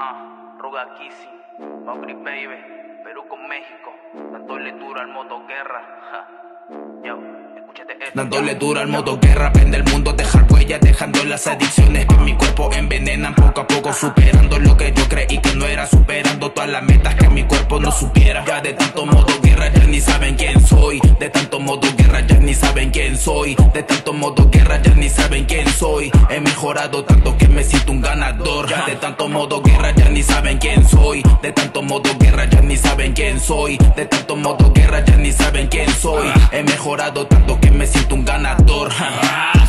Ah, Ruga Kissing, Maugri Baby, Perú con México, dándole duro al modo guerra. Ja. Yo, escúchate. Dándole duro al modo guerra, prende el mundo, dejar huella, dejando las adicciones que mi cuerpo envenenan poco a poco, superando lo que yo creí que no era, superando todas las metas que mi cuerpo no supiera. Ya de tanto modo guerra ya ni saben quién soy, de tanto modo guerra ya ni saben quién soy, de tanto modo guerra ya ni saben quién soy. He mejorado tanto que me siento un ganador. Ya de tanto modo guerra ya ni saben quién soy, de tanto modo guerra ya ni saben quién soy, de tanto modo guerra ya ni saben quién soy. He mejorado tanto que me siento un ganador.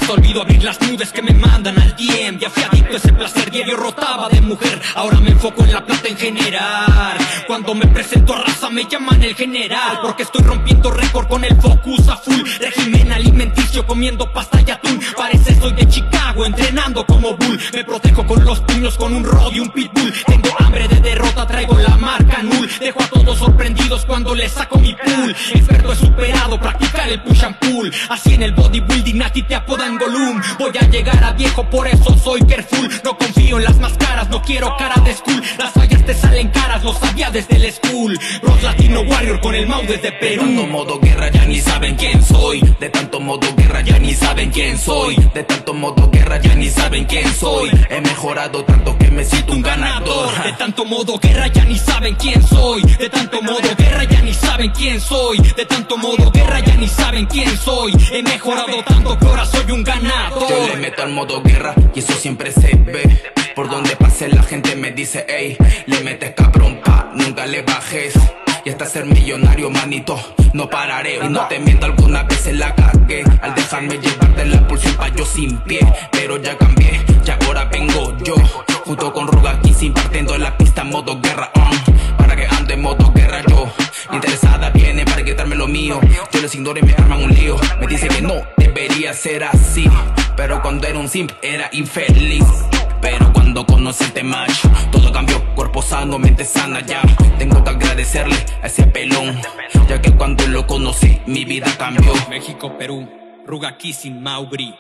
Olvido abrir las nudes que me mandan al DM Ya fui adicto a ese placer diario rotaba de mujer. Ahora me enfoco en la plata en general. Cuando me presento a raza me llaman el general. Porque estoy rompiendo récord con el focus a full. Régimen alimenticio comiendo pasta y atún. Parece soy de Chicago entrenando como bull. Me protejo con los puños con un rod y un pitbull. Tengo hambre de derrota traigo la marca null. Dejo a todos sorprendidos cuando les saco mi pool. Experto he superado practicar el push and pull. Así en el bodybuilding a te apodan Gollum Voy a llegar a viejo por eso soy careful No confío en las máscaras, no quiero cara de school Las fallas te salen caras, lo sabía desde el school Bros Latino Warrior con el Mau desde De Perú tanto modo guerra ya ni saben quién soy. De tanto modo guerra ya ni saben quién soy. De tanto modo guerra ya ni saben quién soy. He mejorado tanto que me siento un ganador. De tanto modo guerra ya ni saben quién soy De tanto modo guerra ya ni saben quién soy De tanto modo guerra ya ni saben quién soy He mejorado tanto que ahora soy un Yo le meto al modo guerra y eso siempre se ve. Por donde pase la gente me dice, ey, le metes cabrón, pa, nunca le bajes. Y hasta ser millonario, manito, no pararé. Y no te miento, alguna vez se la cagué. Al dejarme llevar de la pulsión pa' yo sin pie. Pero ya cambié, ya ahora vengo yo. Junto con Ruga Kissing partiendo la pista modo guerra. Ande modo guerra yo. Interesada viene para quitarme lo mío. Yo les ignoro y me arman un lío. Me dice que no debería ser así. Pero cuando era un simp era infeliz. Pero cuando conocí este match, todo cambió, cuerpo sano, mente sana ya. Tengo que agradecerle a ese pelón, ya que cuando lo conocí, mi vida cambió. México, Perú, Ruga Kissing, Maubri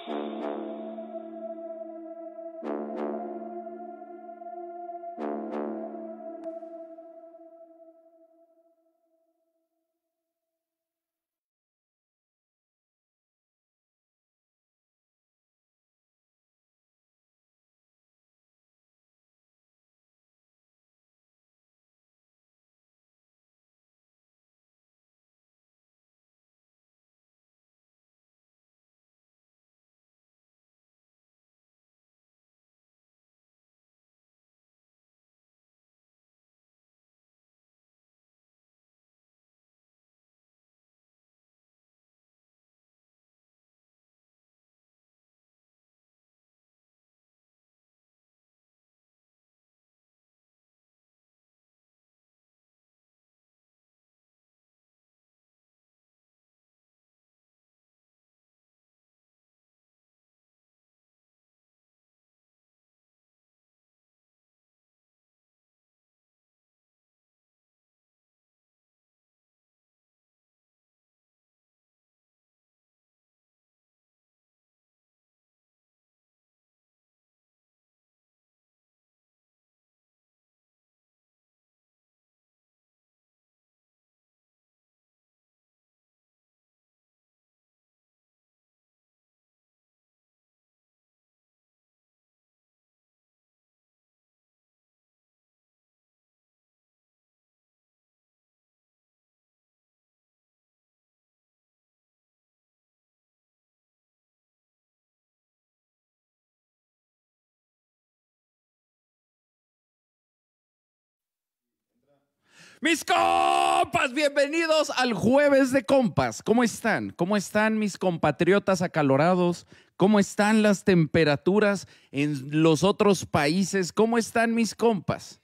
Mis compas, bienvenidos al jueves de compas. ¿Cómo están? ¿Cómo están mis compatriotas acalorados? ¿Cómo están las temperaturas en los otros países? ¿Cómo están mis compas?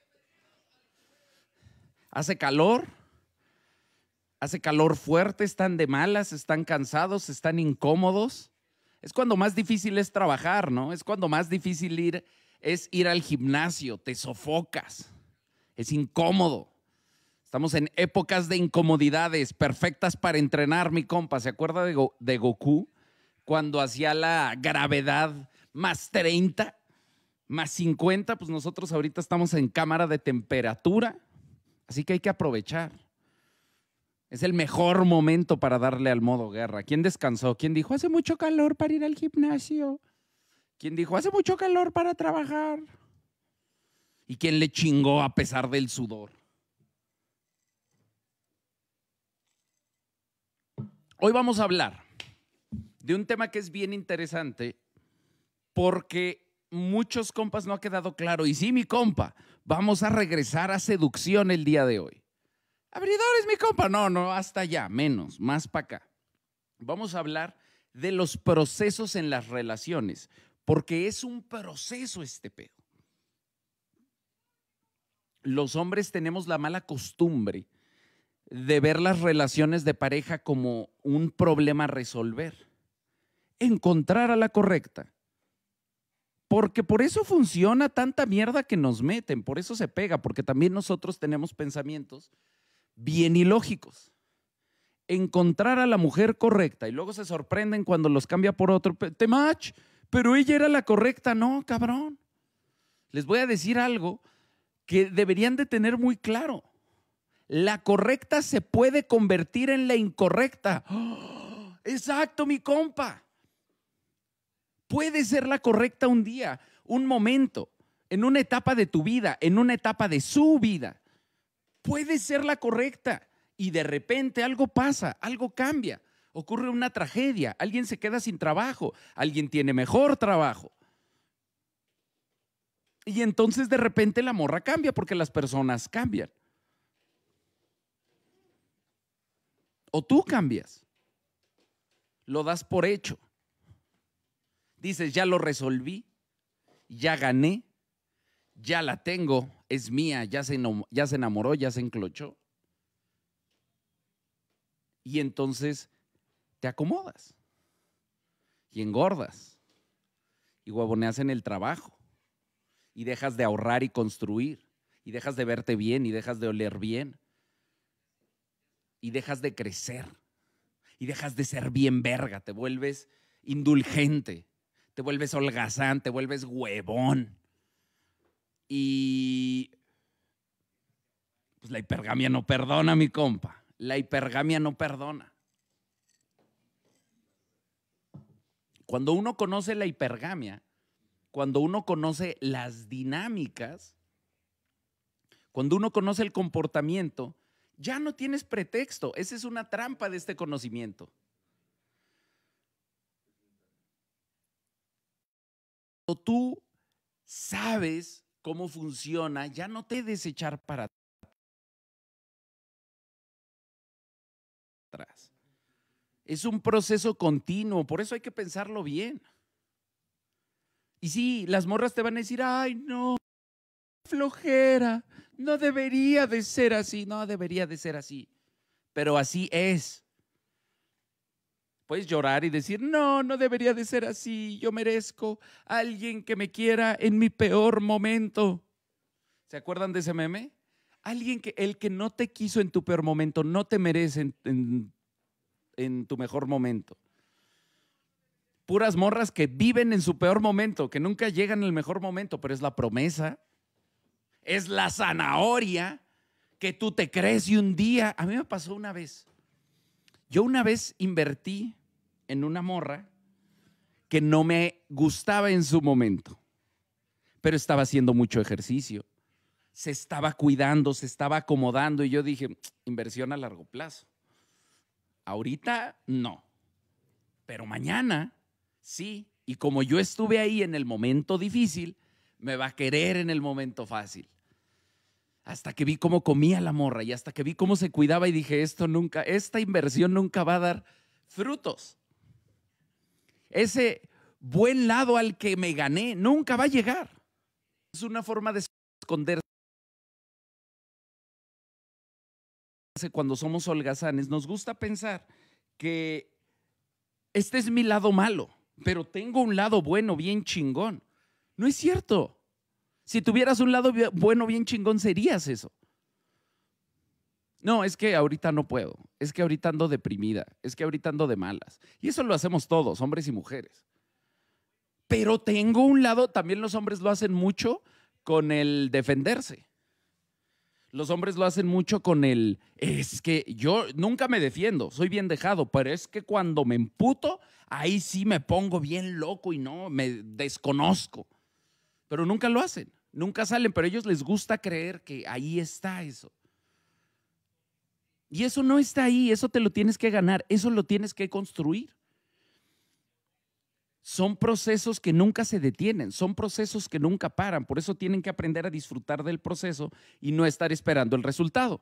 ¿Hace calor? ¿Hace calor fuerte? ¿Están de malas? ¿Están cansados? ¿Están incómodos? Es cuando más difícil es trabajar, ¿no? Es cuando más difícil ir, es ir al gimnasio, te sofocas, es incómodo. Estamos en épocas de incomodidades perfectas para entrenar, mi compa. ¿Se acuerda de, Go- de Goku cuando hacía la gravedad más 30? más 50, pues nosotros ahorita estamos en cámara de temperatura, así que hay que aprovechar. Es el mejor momento para darle al modo guerra. ¿Quién descansó? ¿Quién dijo, hace mucho calor para ir al gimnasio? ¿Quién dijo, hace mucho calor para trabajar? ¿Y quién le chingó a pesar del sudor? Hoy vamos a hablar de un tema que es bien interesante porque muchos compas no ha quedado claro. Y sí, mi compa, vamos a regresar a seducción el día de hoy. Abridores, mi compa. No, no, hasta allá, menos, más para acá. Vamos a hablar de los procesos en las relaciones, porque es un proceso este pedo. Los hombres tenemos la mala costumbre de ver las relaciones de pareja como un problema a resolver. Encontrar a la correcta. Porque por eso funciona tanta mierda que nos meten, por eso se pega, porque también nosotros tenemos pensamientos bien ilógicos. Encontrar a la mujer correcta y luego se sorprenden cuando los cambia por otro. Te match, pero ella era la correcta. No, cabrón. Les voy a decir algo que deberían de tener muy claro la correcta se puede convertir en la incorrecta. exacto, mi compa. Puede ser la correcta un día, un momento, en una etapa de tu vida, en una etapa de su vida. Puede ser la correcta y de repente algo pasa, algo cambia, ocurre una tragedia, alguien se queda sin trabajo, alguien tiene mejor trabajo. Y entonces de repente la morra cambia porque las personas cambian. O tú cambias. Lo das por hecho. Dices, ya lo resolví, ya gané, ya la tengo, es mía, ya se, ya se enamoró, ya se enclochó. Y entonces te acomodas y engordas y huevoneas en el trabajo y dejas de ahorrar y construir y dejas de verte bien y dejas de oler bien y dejas de crecer y dejas de ser bien verga, te vuelves indulgente, te vuelves holgazán, te vuelves huevón. Y pues la hipergamia no perdona, mi compa. La hipergamia no perdona. Cuando uno conoce la hipergamia, cuando uno conoce las dinámicas, cuando uno conoce el comportamiento, ya no tienes pretexto. Esa es una trampa de este conocimiento. Cuando tú sabes cómo funciona, ya no te desechar para atrás. Es un proceso continuo, por eso hay que pensarlo bien. Y sí, las morras te van a decir, ay, no, flojera, no debería de ser así, no debería de ser así, pero así es. Puedes llorar y decir, no, no debería de ser así, yo merezco a alguien que me quiera en mi peor momento. ¿Se acuerdan de ese meme? Alguien que, el que no te quiso en tu peor momento, no te merece en, en tu mejor momento. Puras morras que viven en su peor momento, que nunca llegan el mejor momento, pero es la promesa es la zanahoria que tú te crees. Y un día, a mí me pasó una vez, yo una vez invertí en una morra que no me gustaba en su momento, pero estaba haciendo mucho ejercicio, se estaba cuidando, se estaba acomodando. Y yo dije, inversión a largo plazo. Ahorita no, pero mañana sí. Y como yo estuve ahí en el momento difícil, me va a querer en el momento fácil hasta que vi cómo comía la morra y hasta que vi cómo se cuidaba y dije, esto nunca, esta inversión nunca va a dar frutos. Ese buen lado al que me gané nunca va a llegar. Es una forma de esconderse. Cuando somos holgazanes, nos gusta pensar que este es mi lado malo, pero tengo un lado bueno, bien chingón. No es cierto. Si tuvieras un lado bueno, bien chingón, serías eso. No, es que ahorita no puedo. Es que ahorita ando deprimida. Es que ahorita ando de malas. Y eso lo hacemos todos, hombres y mujeres. Pero tengo un lado, también los hombres lo hacen mucho con el defenderse. Los hombres lo hacen mucho con el, es que yo nunca me defiendo, soy bien dejado, pero es que cuando me emputo, ahí sí me pongo bien loco y no, me desconozco. Pero nunca lo hacen, nunca salen, pero a ellos les gusta creer que ahí está eso. Y eso no está ahí, eso te lo tienes que ganar, eso lo tienes que construir. Son procesos que nunca se detienen, son procesos que nunca paran, por eso tienen que aprender a disfrutar del proceso y no estar esperando el resultado.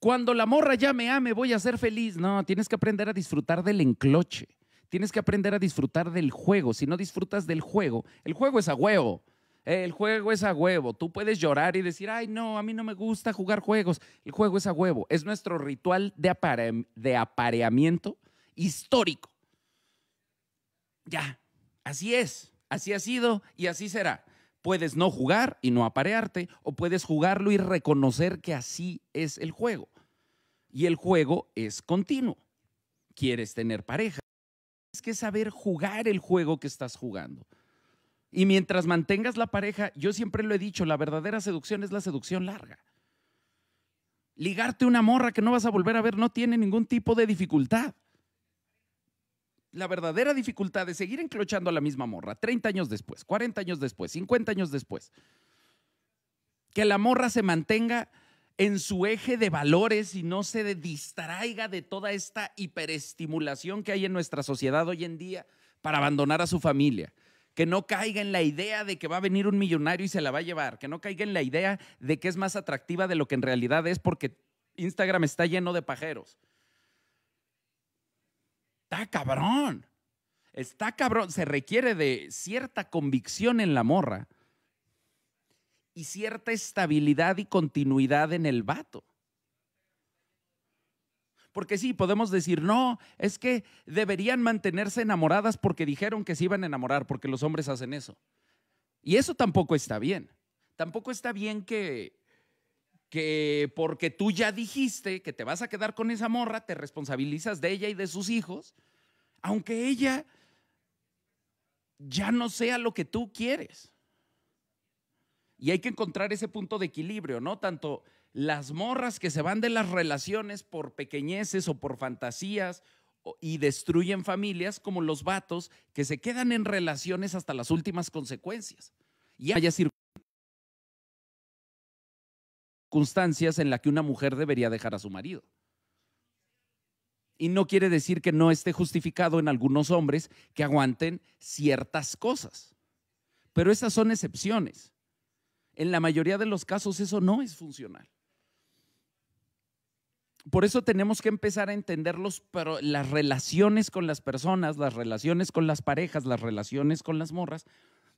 Cuando la morra ya me ame, voy a ser feliz. No, tienes que aprender a disfrutar del encloche. Tienes que aprender a disfrutar del juego. Si no disfrutas del juego, el juego es a huevo. El juego es a huevo. Tú puedes llorar y decir, ay, no, a mí no me gusta jugar juegos. El juego es a huevo. Es nuestro ritual de, de apareamiento histórico. Ya, así es, así ha sido y así será. Puedes no jugar y no aparearte, o puedes jugarlo y reconocer que así es el juego. Y el juego es continuo. ¿Quieres tener pareja? Que saber jugar el juego que estás jugando. Y mientras mantengas la pareja, yo siempre lo he dicho, la verdadera seducción es la seducción larga. Ligarte una morra que no vas a volver a ver no tiene ningún tipo de dificultad la verdadera dificultad de seguir enclochando a la misma morra 30 años después, 40 años después, 50 años después. Que la morra se mantenga en su eje de valores y no se distraiga de toda esta hiperestimulación que hay en nuestra sociedad hoy en día para abandonar a su familia. Que no caiga en la idea de que va a venir un millonario y se la va a llevar. Que no caiga en la idea de que es más atractiva de lo que en realidad es porque Instagram está lleno de pajeros Está cabrón. Está cabrón. Se requiere de cierta convicción en la morra y cierta estabilidad y continuidad en el vato. Porque sí, podemos decir, no, es que deberían mantenerse enamoradas porque dijeron que se iban a enamorar, porque los hombres hacen eso. Y eso tampoco está bien. Tampoco está bien que, que porque tú ya dijiste que te vas a quedar con esa morra, te responsabilizas de ella y de sus hijos, aunque ella ya no sea lo que tú quieres. Y hay que encontrar ese punto de equilibrio, ¿no? Tanto las morras que se van de las relaciones por pequeñeces o por fantasías y destruyen familias, como los vatos que se quedan en relaciones hasta las últimas consecuencias. Y haya circunstancias en las que una mujer debería dejar a su marido. Y no quiere decir que no esté justificado en algunos hombres que aguanten ciertas cosas. Pero esas son excepciones. En la mayoría de los casos eso no es funcional. Por eso tenemos que empezar a entender las relaciones con las personas, las relaciones con las parejas, las relaciones con las morras,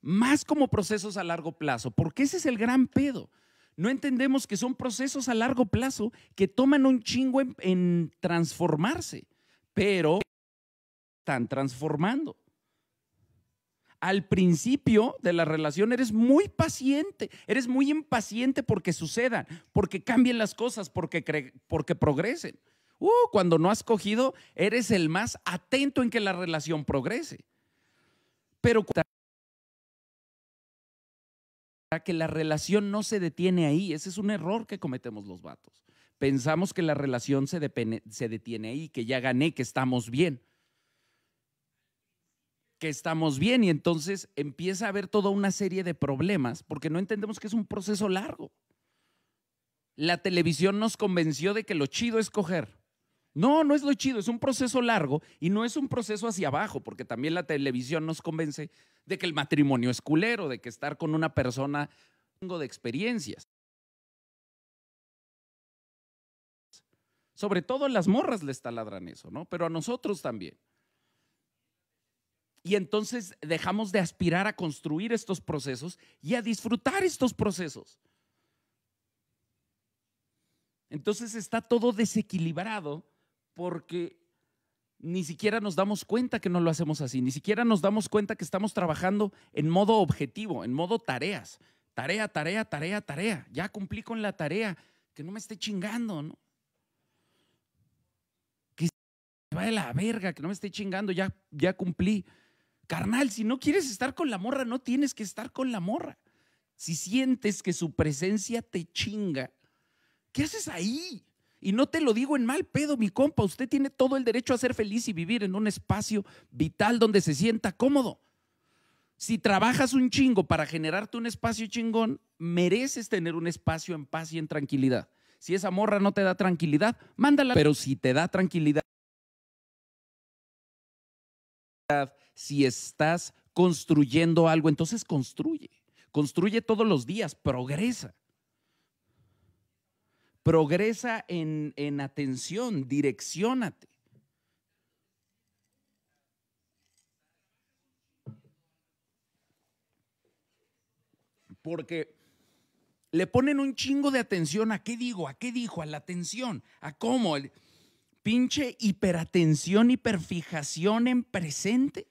más como procesos a largo plazo, porque ese es el gran pedo no entendemos que son procesos a largo plazo que toman un chingo en, transformarse, pero están transformando. Al principio de la relación eres muy paciente, eres muy impaciente porque sucedan, porque cambien las cosas, porque, porque progresen. Uh, cuando no has cogido, eres el más atento en que la relación progrese. Pero que la relación no se detiene ahí. Ese es un error que cometemos los vatos. Pensamos que la relación se, se detiene ahí, que ya gané, que estamos bien. Que estamos bien y entonces empieza a haber toda una serie de problemas porque no entendemos que es un proceso largo. La televisión nos convenció de que lo chido es coger. No, no es lo chido, es un proceso largo y no es un proceso hacia abajo, porque también la televisión nos convence de que el matrimonio es culero, de que estar con una persona de experiencias. Sobre todo las morras les taladran eso, ¿no? Pero a nosotros también. Y entonces dejamos de aspirar a construir estos procesos y a disfrutar estos procesos. Entonces está todo desequilibrado porque ni siquiera nos damos cuenta que no lo hacemos así, ni siquiera nos damos cuenta que estamos trabajando en modo objetivo, en modo tareas. Tarea, tarea, tarea, tarea. Ya cumplí con la tarea, que no me esté chingando, ¿no? Que se vaya la verga, que no me esté chingando, ya, ya cumplí. Carnal, si no quieres estar con la morra, no tienes que estar con la morra. Si sientes que su presencia te chinga, ¿qué haces ahí? Y no te lo digo en mal pedo, mi compa. Usted tiene todo el derecho a ser feliz y vivir en un espacio vital donde se sienta cómodo. Si trabajas un chingo para generarte un espacio chingón, mereces tener un espacio en paz y en tranquilidad. Si esa morra no te da tranquilidad, mándala. Pero si te da tranquilidad, si estás construyendo algo, entonces construye. Construye todos los días, progresa. Progresa en, en atención, direccionate. Porque le ponen un chingo de atención a qué digo, a qué dijo, a la atención, a cómo. El pinche hiperatención, hiperfijación en presente.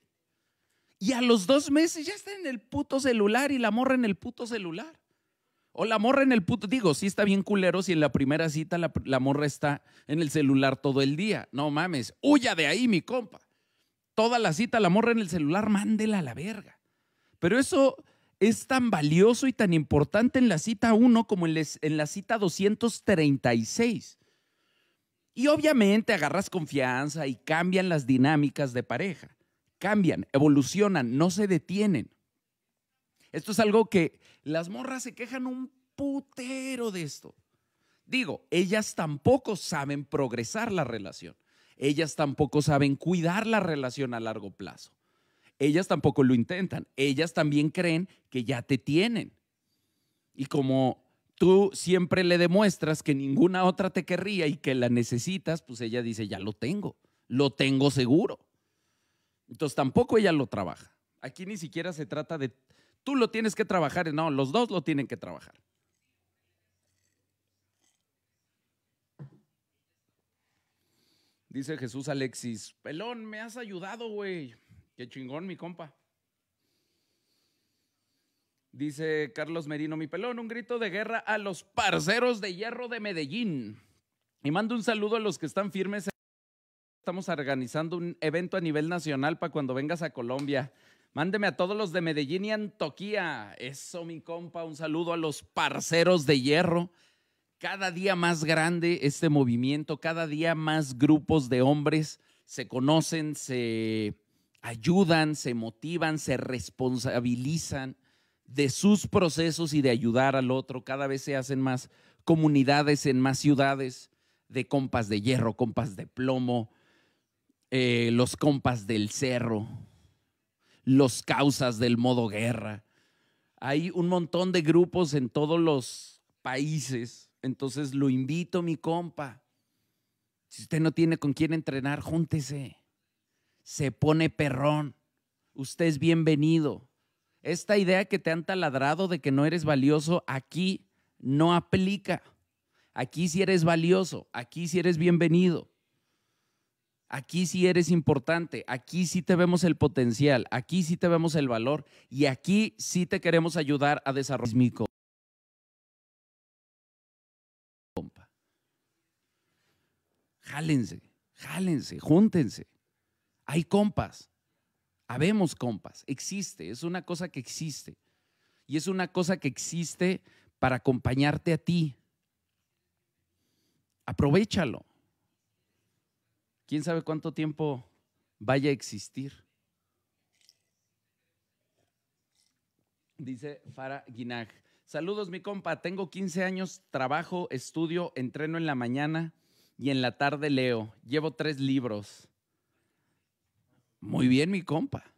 Y a los dos meses ya está en el puto celular y la morra en el puto celular. O la morra en el puto, digo, sí está bien culero si en la primera cita la, la morra está en el celular todo el día. No mames, huya de ahí, mi compa. Toda la cita la morra en el celular, mándela a la verga. Pero eso es tan valioso y tan importante en la cita 1 como en, en la cita 236. Y obviamente agarras confianza y cambian las dinámicas de pareja. Cambian, evolucionan, no se detienen. Esto es algo que las morras se quejan un putero de esto. Digo, ellas tampoco saben progresar la relación. Ellas tampoco saben cuidar la relación a largo plazo. Ellas tampoco lo intentan. Ellas también creen que ya te tienen. Y como tú siempre le demuestras que ninguna otra te querría y que la necesitas, pues ella dice, ya lo tengo, lo tengo seguro. Entonces tampoco ella lo trabaja. Aquí ni siquiera se trata de, tú lo tienes que trabajar, no, los dos lo tienen que trabajar. Dice Jesús Alexis, pelón, me has ayudado, güey. Qué chingón, mi compa. Dice Carlos Merino, mi pelón, un grito de guerra a los parceros de hierro de Medellín. Y mando un saludo a los que están firmes. Estamos organizando un evento a nivel nacional para cuando vengas a Colombia. Mándeme a todos los de Medellín y Antoquía. Eso, mi compa, un saludo a los parceros de hierro. Cada día más grande este movimiento, cada día más grupos de hombres se conocen, se ayudan, se motivan, se responsabilizan de sus procesos y de ayudar al otro. Cada vez se hacen más comunidades en más ciudades de compas de hierro, compas de plomo, eh, los compas del cerro, los causas del modo guerra. Hay un montón de grupos en todos los países. Entonces lo invito, mi compa. Si usted no tiene con quién entrenar, júntese. Se pone perrón. Usted es bienvenido. Esta idea que te han taladrado de que no eres valioso, aquí no aplica. Aquí sí eres valioso, aquí sí eres bienvenido. Aquí sí eres importante, aquí sí te vemos el potencial, aquí sí te vemos el valor y aquí sí te queremos ayudar a desarrollar mi compa. Jálense, jálense, júntense. Hay compas, habemos compas, existe, es una cosa que existe. Y es una cosa que existe para acompañarte a ti. Aprovechalo. ¿Quién sabe cuánto tiempo vaya a existir? Dice Fara Guinag. Saludos, mi compa. Tengo 15 años, trabajo, estudio, entreno en la mañana y en la tarde leo. Llevo tres libros. Muy bien, mi compa.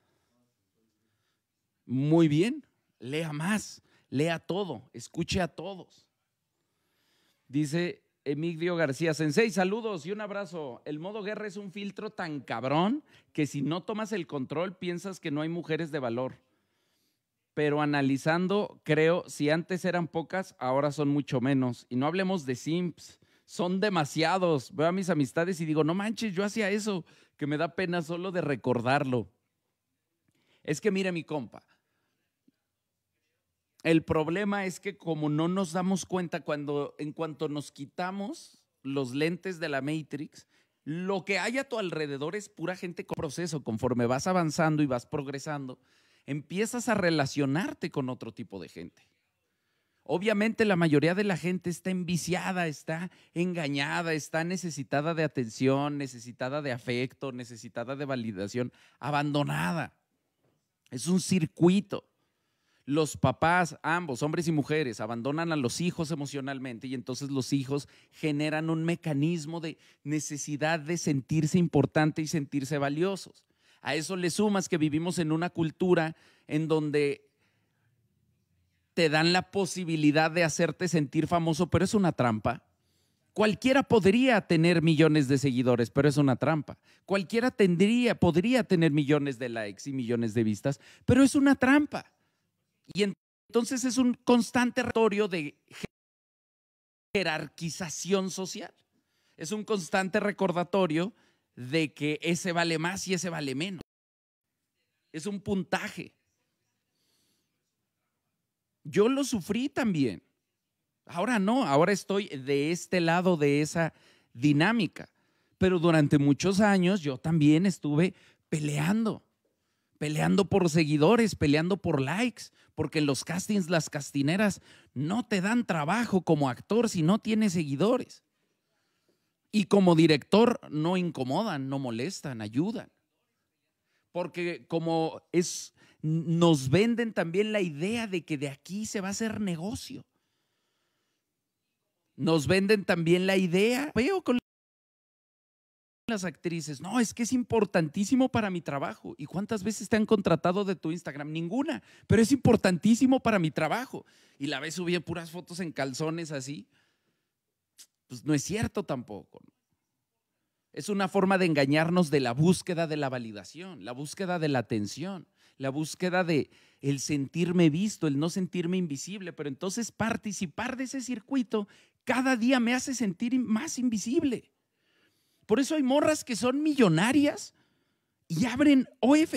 Muy bien. Lea más, lea todo, escuche a todos. Dice Emilio García, Sensei, saludos y un abrazo. El modo guerra es un filtro tan cabrón que si no tomas el control piensas que no hay mujeres de valor. Pero analizando, creo, si antes eran pocas, ahora son mucho menos. Y no hablemos de simps, son demasiados. Veo a mis amistades y digo, no manches, yo hacía eso, que me da pena solo de recordarlo. Es que mire mi compa, el problema es que como no nos damos cuenta cuando en cuanto nos quitamos los lentes de la Matrix, lo que hay a tu alrededor es pura gente con proceso. Conforme vas avanzando y vas progresando, empiezas a relacionarte con otro tipo de gente. Obviamente la mayoría de la gente está enviciada, está engañada, está necesitada de atención, necesitada de afecto, necesitada de validación, abandonada. Es un circuito. Los papás, ambos, hombres y mujeres, abandonan a los hijos emocionalmente y entonces los hijos generan un mecanismo de necesidad de sentirse importante y sentirse valiosos. A eso le sumas que vivimos en una cultura en donde te dan la posibilidad de hacerte sentir famoso, pero es una trampa. Cualquiera podría tener millones de seguidores, pero es una trampa. Cualquiera tendría, podría tener millones de likes y millones de vistas, pero es una trampa. Y entonces es un constante recordatorio de jerarquización social. Es un constante recordatorio de que ese vale más y ese vale menos. Es un puntaje. Yo lo sufrí también. Ahora no, ahora estoy de este lado de esa dinámica. Pero durante muchos años yo también estuve peleando, peleando por seguidores, peleando por likes, porque en los castings las castineras no te dan trabajo como actor si no tienes seguidores. Y como director no incomodan, no molestan, ayudan. Porque como es nos venden también la idea de que de aquí se va a hacer negocio. Nos venden también la idea, veo con las actrices, no, es que es importantísimo para mi trabajo. ¿Y cuántas veces te han contratado de tu Instagram? Ninguna, pero es importantísimo para mi trabajo. Y la vez subí puras fotos en calzones así. Pues no es cierto tampoco. Es una forma de engañarnos de la búsqueda de la validación, la búsqueda de la atención la búsqueda de el sentirme visto, el no sentirme invisible, pero entonces participar de ese circuito cada día me hace sentir más invisible. Por eso hay morras que son millonarias y abren OF.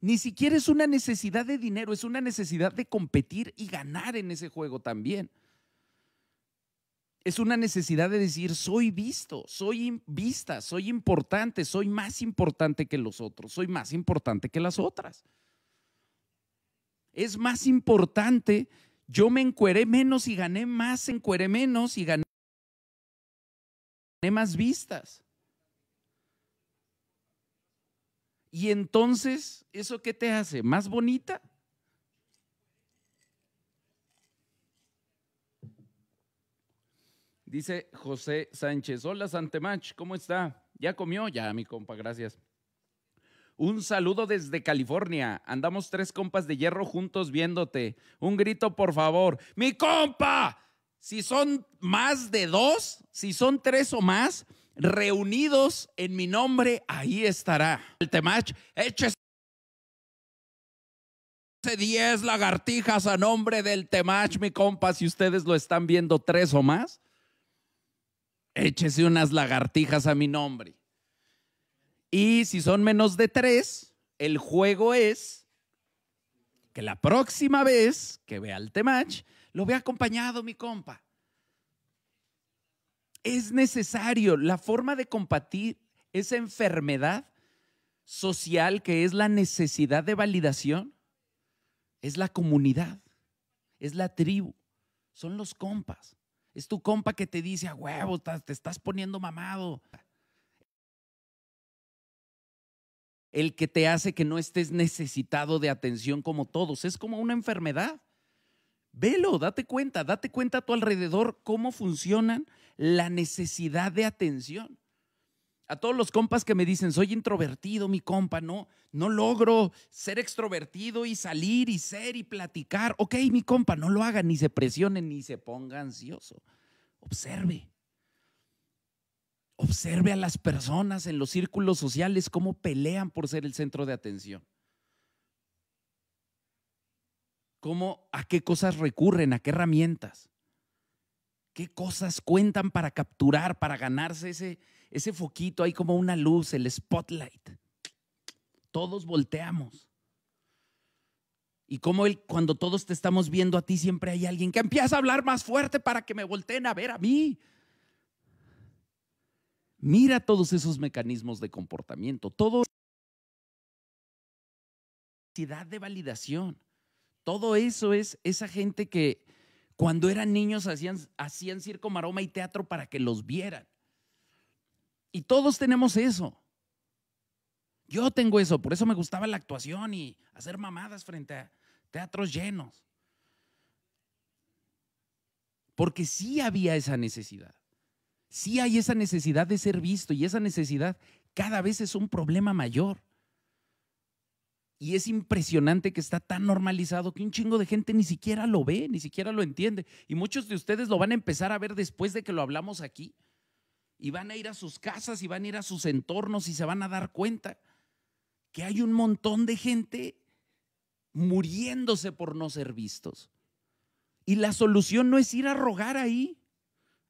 Ni siquiera es una necesidad de dinero, es una necesidad de competir y ganar en ese juego también es una necesidad de decir, soy visto, soy vista, soy importante, soy más importante que los otros, soy más importante que las otras. Es más importante, yo me encueré menos y gané más, encueré menos y gané más vistas. Y entonces, ¿eso qué te hace? ¿Más bonita? Dice José Sánchez, hola Santemach, ¿cómo está? ¿Ya comió? Ya, mi compa, gracias. Un saludo desde California. Andamos tres compas de hierro juntos viéndote. Un grito, por favor. ¡Mi compa! Si son más de dos, si son tres o más, reunidos en mi nombre, ahí estará. El Temach, échese 10 lagartijas a nombre del Temach, mi compa, si ustedes lo están viendo tres o más échese unas lagartijas a mi nombre. Y si son menos de tres, el juego es que la próxima vez que vea el Temach, lo vea acompañado mi compa. Es necesario la forma de combatir esa enfermedad social que es la necesidad de validación, es la comunidad, es la tribu, son los compas. Es tu compa que te dice, a huevo, te estás poniendo mamado. El que te hace que no estés necesitado de atención como todos. Es como una enfermedad. Velo, date cuenta, date cuenta a tu alrededor cómo funcionan la necesidad de atención. A todos los compas que me dicen, soy introvertido, mi compa, no, no logro ser extrovertido y salir y ser y platicar. Ok, mi compa, no lo haga, ni se presione, ni se ponga ansioso. Observe. Observe a las personas en los círculos sociales cómo pelean por ser el centro de atención. ¿Cómo, a qué cosas recurren, a qué herramientas? ¿Qué cosas cuentan para capturar, para ganarse ese, ese foquito ahí como una luz, el spotlight. Todos volteamos. Y como cuando todos te estamos viendo a ti, siempre hay alguien que empieza a hablar más fuerte para que me volteen a ver a mí. Mira todos esos mecanismos de comportamiento, todo necesidad de validación. Todo eso es esa gente que cuando eran niños hacían, hacían circo, maroma y teatro para que los vieran. Y todos tenemos eso. Yo tengo eso, por eso me gustaba la actuación y hacer mamadas frente a teatros llenos. Porque sí había esa necesidad. Sí hay esa necesidad de ser visto y esa necesidad cada vez es un problema mayor. Y es impresionante que está tan normalizado que un chingo de gente ni siquiera lo ve, ni siquiera lo entiende. Y muchos de ustedes lo van a empezar a ver después de que lo hablamos aquí. Y van a ir a sus casas y van a ir a sus entornos y se van a dar cuenta que hay un montón de gente muriéndose por no ser vistos. Y la solución no es ir a rogar ahí.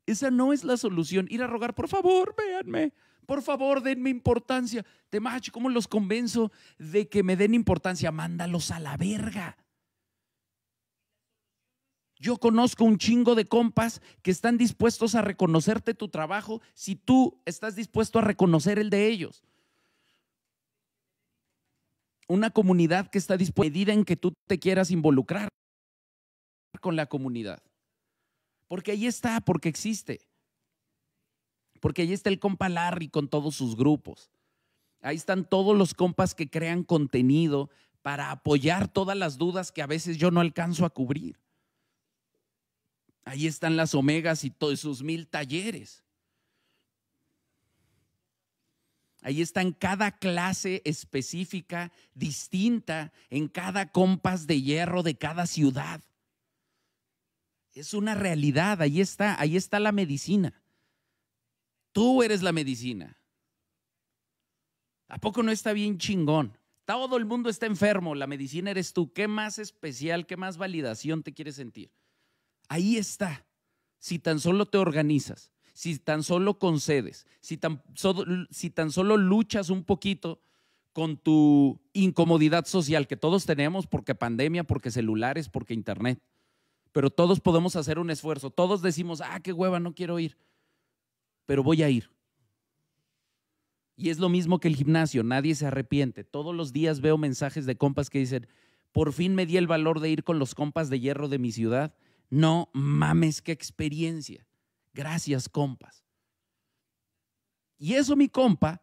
Esa no es la solución. Ir a rogar, por favor, véanme. Por favor, denme importancia. Temach, ¿cómo los convenzo de que me den importancia? Mándalos a la verga. Yo conozco un chingo de compas que están dispuestos a reconocerte tu trabajo si tú estás dispuesto a reconocer el de ellos. Una comunidad que está dispuesta, en que tú te quieras involucrar con la comunidad. Porque ahí está, porque existe porque ahí está el compa Larry con todos sus grupos. Ahí están todos los compas que crean contenido para apoyar todas las dudas que a veces yo no alcanzo a cubrir. Ahí están las omegas y todos sus mil talleres. Ahí está en cada clase específica, distinta, en cada compás de hierro de cada ciudad. Es una realidad, ahí está, ahí está la medicina. Tú eres la medicina. ¿A poco no está bien chingón? Todo el mundo está enfermo, la medicina eres tú. ¿Qué más especial, qué más validación te quieres sentir? Ahí está. Si tan solo te organizas, si tan solo concedes, si tan, si tan solo luchas un poquito con tu incomodidad social que todos tenemos porque pandemia, porque celulares, porque internet. Pero todos podemos hacer un esfuerzo. Todos decimos, ah, qué hueva, no quiero ir pero voy a ir. Y es lo mismo que el gimnasio, nadie se arrepiente. Todos los días veo mensajes de compas que dicen, por fin me di el valor de ir con los compas de hierro de mi ciudad. No mames, qué experiencia. Gracias, compas. Y eso, mi compa,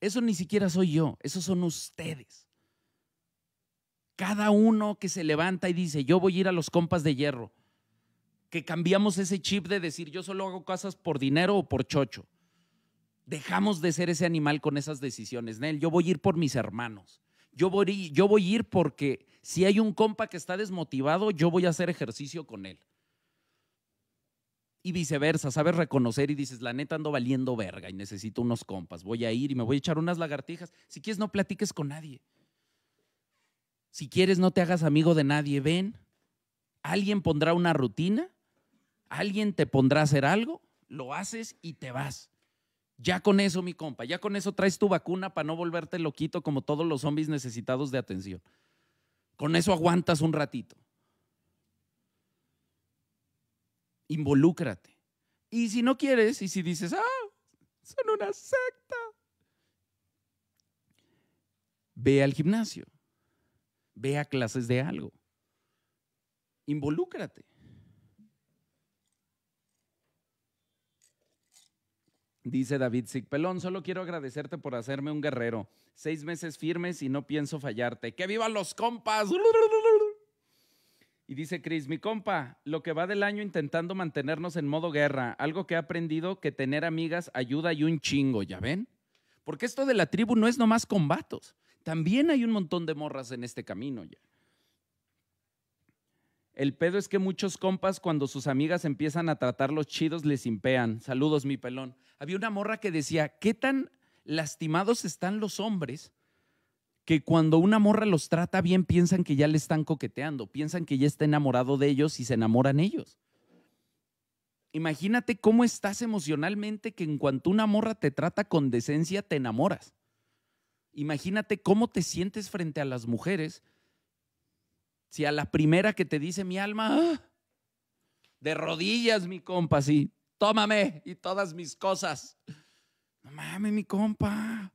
eso ni siquiera soy yo, esos son ustedes. Cada uno que se levanta y dice, yo voy a ir a los compas de hierro que cambiamos ese chip de decir yo solo hago cosas por dinero o por chocho. Dejamos de ser ese animal con esas decisiones. Nel, yo voy a ir por mis hermanos. Yo voy, yo voy a ir porque si hay un compa que está desmotivado, yo voy a hacer ejercicio con él. Y viceversa, sabes reconocer y dices, la neta ando valiendo verga y necesito unos compas. Voy a ir y me voy a echar unas lagartijas. Si quieres, no platiques con nadie. Si quieres, no te hagas amigo de nadie. Ven, alguien pondrá una rutina alguien te pondrá a hacer algo, lo haces y te vas. Ya con eso, mi compa, ya con eso traes tu vacuna para no volverte loquito como todos los zombies necesitados de atención. Con eso aguantas un ratito. Involúcrate. Y si no quieres, y si dices, ah, son una secta, ve al gimnasio, ve a clases de algo, involúcrate. Dice David Sigpelón, solo quiero agradecerte por hacerme un guerrero. Seis meses firmes y no pienso fallarte. ¡Que vivan los compas! Y dice Chris, mi compa, lo que va del año intentando mantenernos en modo guerra, algo que he aprendido que tener amigas ayuda y un chingo, ¿ya ven? Porque esto de la tribu no es nomás combatos, también hay un montón de morras en este camino ya. El pedo es que muchos compas cuando sus amigas empiezan a tratar los chidos les impean. Saludos, mi pelón. Había una morra que decía, ¿qué tan lastimados están los hombres que cuando una morra los trata bien piensan que ya le están coqueteando, piensan que ya está enamorado de ellos y se enamoran ellos? Imagínate cómo estás emocionalmente que en cuanto una morra te trata con decencia te enamoras. Imagínate cómo te sientes frente a las mujeres si a la primera que te dice mi alma, ¡ah! de rodillas, mi compa, sí, tómame y todas mis cosas. No mames, mi compa.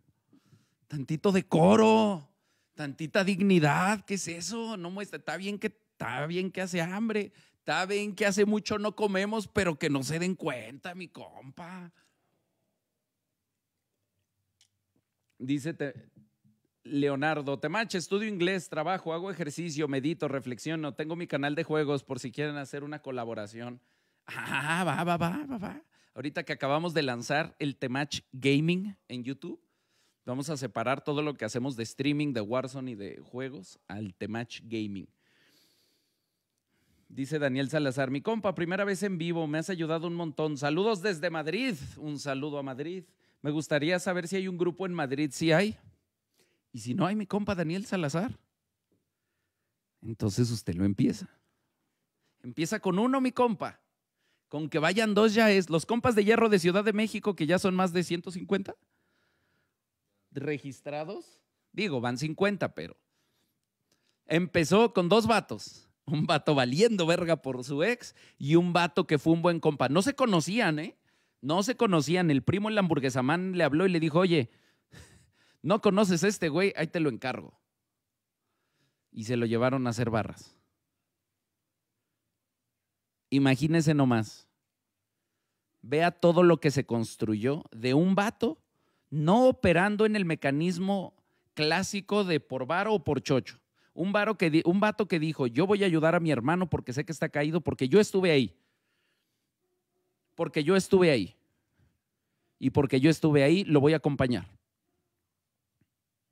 Tantito decoro, tantita dignidad, ¿qué es eso? No muestra, está bien que está bien que hace hambre, está bien que hace mucho no comemos, pero que no se den cuenta, mi compa. Dice Leonardo, Temache, estudio inglés, trabajo, hago ejercicio, medito, reflexiono, tengo mi canal de juegos por si quieren hacer una colaboración. Ah, va, va, va, va, va. Ahorita que acabamos de lanzar el Temach Gaming en YouTube, vamos a separar todo lo que hacemos de streaming, de Warzone y de juegos al Temach Gaming. Dice Daniel Salazar, mi compa, primera vez en vivo, me has ayudado un montón. Saludos desde Madrid, un saludo a Madrid. Me gustaría saber si hay un grupo en Madrid, si hay. Y si no hay mi compa Daniel Salazar, entonces usted lo empieza. Empieza con uno, mi compa. Con que vayan dos ya es. Los compas de hierro de Ciudad de México, que ya son más de 150 registrados. Digo, van 50, pero empezó con dos vatos. Un vato valiendo verga por su ex y un vato que fue un buen compa. No se conocían, ¿eh? No se conocían. El primo el hamburguesamán le habló y le dijo, oye, no conoces a este güey, ahí te lo encargo. Y se lo llevaron a hacer barras. Imagínese nomás. Vea todo lo que se construyó de un vato no operando en el mecanismo clásico de por varo o por chocho. Un, varo que, un vato que dijo, yo voy a ayudar a mi hermano porque sé que está caído, porque yo estuve ahí. Porque yo estuve ahí. Y porque yo estuve ahí, lo voy a acompañar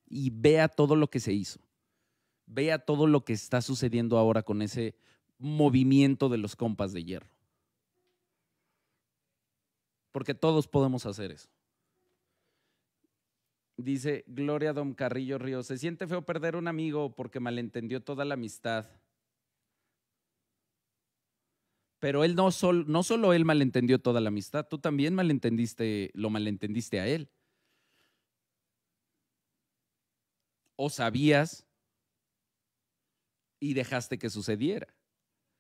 y vea todo lo que se hizo. Vea todo lo que está sucediendo ahora con ese movimiento de los compas de hierro. Porque todos podemos hacer eso. Dice Gloria Don Carrillo Ríos, se siente feo perder un amigo porque malentendió toda la amistad. Pero él no, no solo él malentendió toda la amistad, tú también malentendiste, lo malentendiste a él. O sabías y dejaste que sucediera.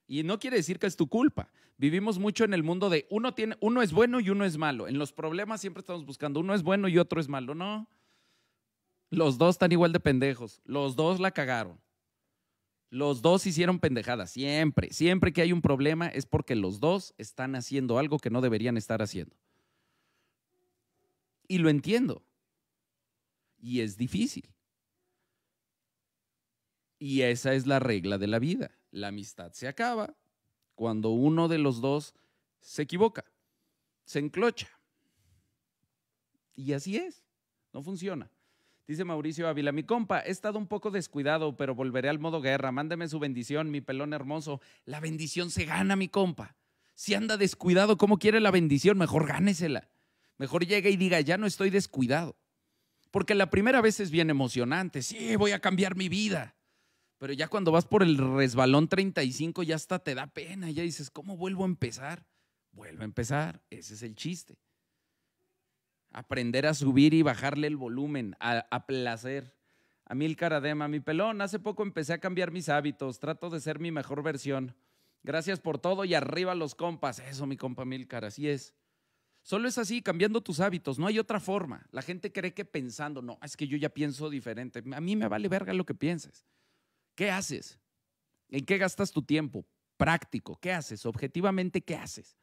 Y no quiere decir que es tu culpa. Vivimos mucho en el mundo de uno tiene uno es bueno y uno es malo. En los problemas siempre estamos buscando uno es bueno y otro es malo. No. Los dos están igual de pendejos. Los dos la cagaron. Los dos hicieron pendejadas. Siempre, siempre que hay un problema es porque los dos están haciendo algo que no deberían estar haciendo. Y lo entiendo. Y es difícil. Y esa es la regla de la vida. La amistad se acaba cuando uno de los dos se equivoca, se enclocha. Y así es, no funciona. Dice Mauricio Ávila, mi compa, he estado un poco descuidado, pero volveré al modo guerra. Mándeme su bendición, mi pelón hermoso. La bendición se gana, mi compa. Si anda descuidado, ¿cómo quiere la bendición? Mejor gánesela. Mejor llegue y diga, ya no estoy descuidado. Porque la primera vez es bien emocionante. Sí, voy a cambiar mi vida. Pero ya cuando vas por el resbalón 35, ya hasta te da pena. Ya dices, ¿cómo vuelvo a empezar? Vuelvo a empezar. Ese es el chiste. Aprender a subir y bajarle el volumen, a, a placer. A mí el caradema, mi pelón, hace poco empecé a cambiar mis hábitos. Trato de ser mi mejor versión. Gracias por todo y arriba los compas. Eso, mi compa Milcar, así es. Solo es así, cambiando tus hábitos. No hay otra forma. La gente cree que pensando, no, es que yo ya pienso diferente. A mí me vale verga lo que pienses. ¿Qué haces? ¿En qué gastas tu tiempo? Práctico. ¿Qué haces? Objetivamente, ¿qué haces?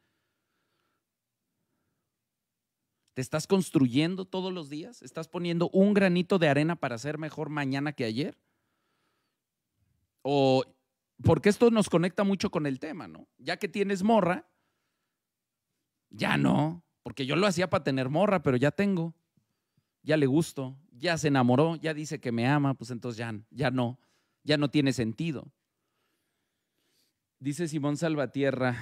¿Te estás construyendo todos los días? ¿Estás poniendo un granito de arena para ser mejor mañana que ayer? O porque esto nos conecta mucho con el tema, ¿no? Ya que tienes morra, ya no, porque yo lo hacía para tener morra, pero ya tengo, ya le gusto, ya se enamoró, ya dice que me ama, pues entonces ya, ya no ya no tiene sentido. Dice Simón Salvatierra,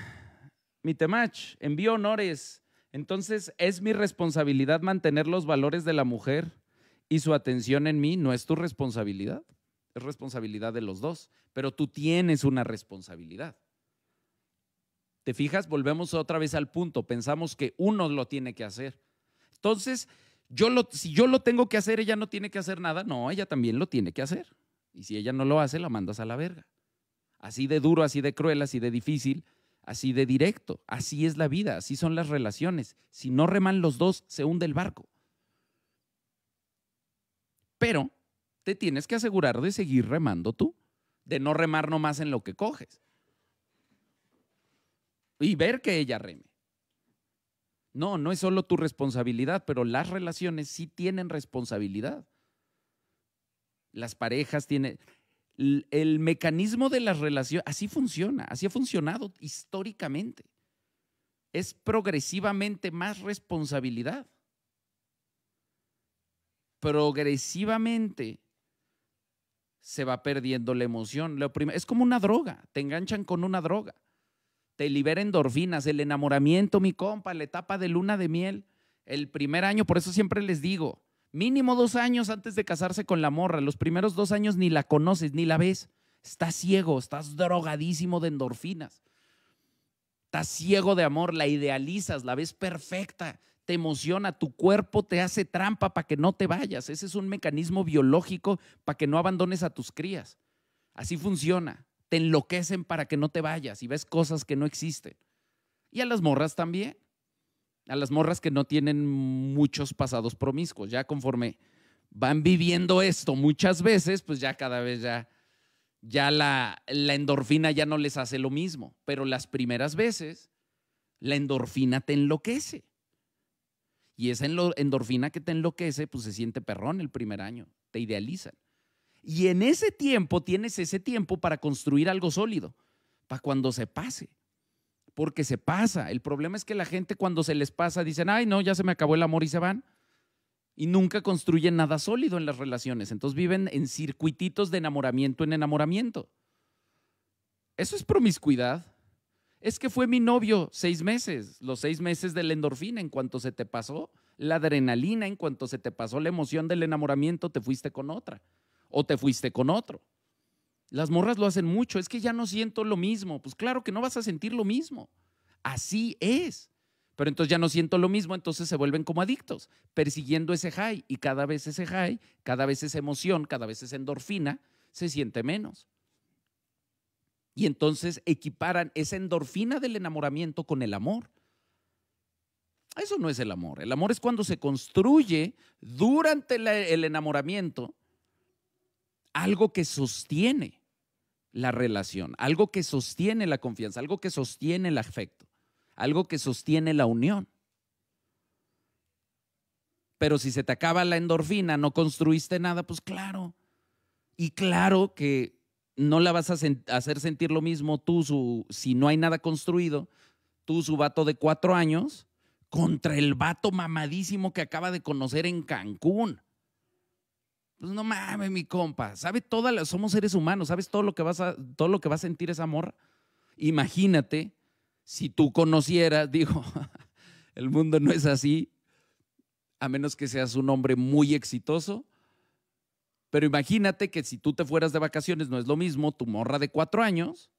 mi temach, envío honores. Entonces es mi responsabilidad mantener los valores de la mujer y su atención en mí no es tu responsabilidad, es responsabilidad de los dos, pero tú tienes una responsabilidad. ¿Te fijas? Volvemos otra vez al punto, pensamos que uno lo tiene que hacer. Entonces, si yo lo tengo que hacer, ella no tiene que hacer nada, no, ella también lo tiene que hacer. Y si ella no lo hace, la mandas a la verga. Así de duro, así de cruel, así de difícil, así de directo. Así es la vida, así son las relaciones. Si no reman los dos, se hunde el barco. Pero te tienes que asegurar de seguir remando tú, de no remar nomás en lo que coges. Y ver que ella reme. No, no es solo tu responsabilidad, pero las relaciones sí tienen responsabilidad. Las parejas tienen... El, mecanismo de las relaciones, así funciona, así ha funcionado históricamente. Es progresivamente más responsabilidad. Progresivamente se va perdiendo la emoción. es como una droga, te enganchan con una droga te libera endorfinas, el enamoramiento, mi compa, la etapa de luna de miel, el primer año, por eso siempre les digo, mínimo dos años antes de casarse con la morra, los primeros dos años ni la conoces, ni la ves, estás ciego, estás drogadísimo de endorfinas, estás ciego de amor, la idealizas, la ves perfecta, te emociona, tu cuerpo te hace trampa para que no te vayas, ese es un mecanismo biológico para que no abandones a tus crías, así funciona. Te enloquecen para que no te vayas y ves cosas que no existen. Y a las morras también. A las morras que no tienen muchos pasados promiscuos. Ya conforme van viviendo esto muchas veces, pues ya cada vez ya, ya la, la endorfina ya no les hace lo mismo. Pero las primeras veces, la endorfina te enloquece. Y esa endorfina que te enloquece, pues se siente perrón el primer año. Te idealizan. Y en ese tiempo tienes ese tiempo para construir algo sólido, para cuando se pase. Porque se pasa. El problema es que la gente cuando se les pasa dicen, ay, no, ya se me acabó el amor y se van. Y nunca construyen nada sólido en las relaciones. Entonces viven en circuititos de enamoramiento en enamoramiento. Eso es promiscuidad. Es que fue mi novio seis meses, los seis meses de la endorfina, en cuanto se te pasó la adrenalina, en cuanto se te pasó la emoción del enamoramiento, te fuiste con otra o te fuiste con otro. Las morras lo hacen mucho, es que ya no siento lo mismo. Pues claro que no vas a sentir lo mismo. Así es. Pero entonces ya no siento lo mismo, entonces se vuelven como adictos, persiguiendo ese high. Y cada vez ese high, cada vez esa emoción, cada vez esa endorfina, se siente menos. Y entonces equiparan esa endorfina del enamoramiento con el amor. Eso no es el amor. El amor es cuando se construye durante el enamoramiento algo que sostiene la relación, algo que sostiene la confianza, algo que sostiene el afecto, algo que sostiene la unión. Pero si se te acaba la endorfina, no construiste nada, pues claro. Y claro que no la vas a hacer sentir lo mismo tú, su, si no hay nada construido, tú, su vato de cuatro años, contra el vato mamadísimo que acaba de conocer en Cancún. Pues no mames, mi compa. ¿Sabe todas somos seres humanos, ¿sabes todo lo que vas a, todo lo que va a sentir esa morra? Imagínate si tú conocieras, digo, el mundo no es así, a menos que seas un hombre muy exitoso. Pero imagínate que si tú te fueras de vacaciones, no es lo mismo tu morra de cuatro años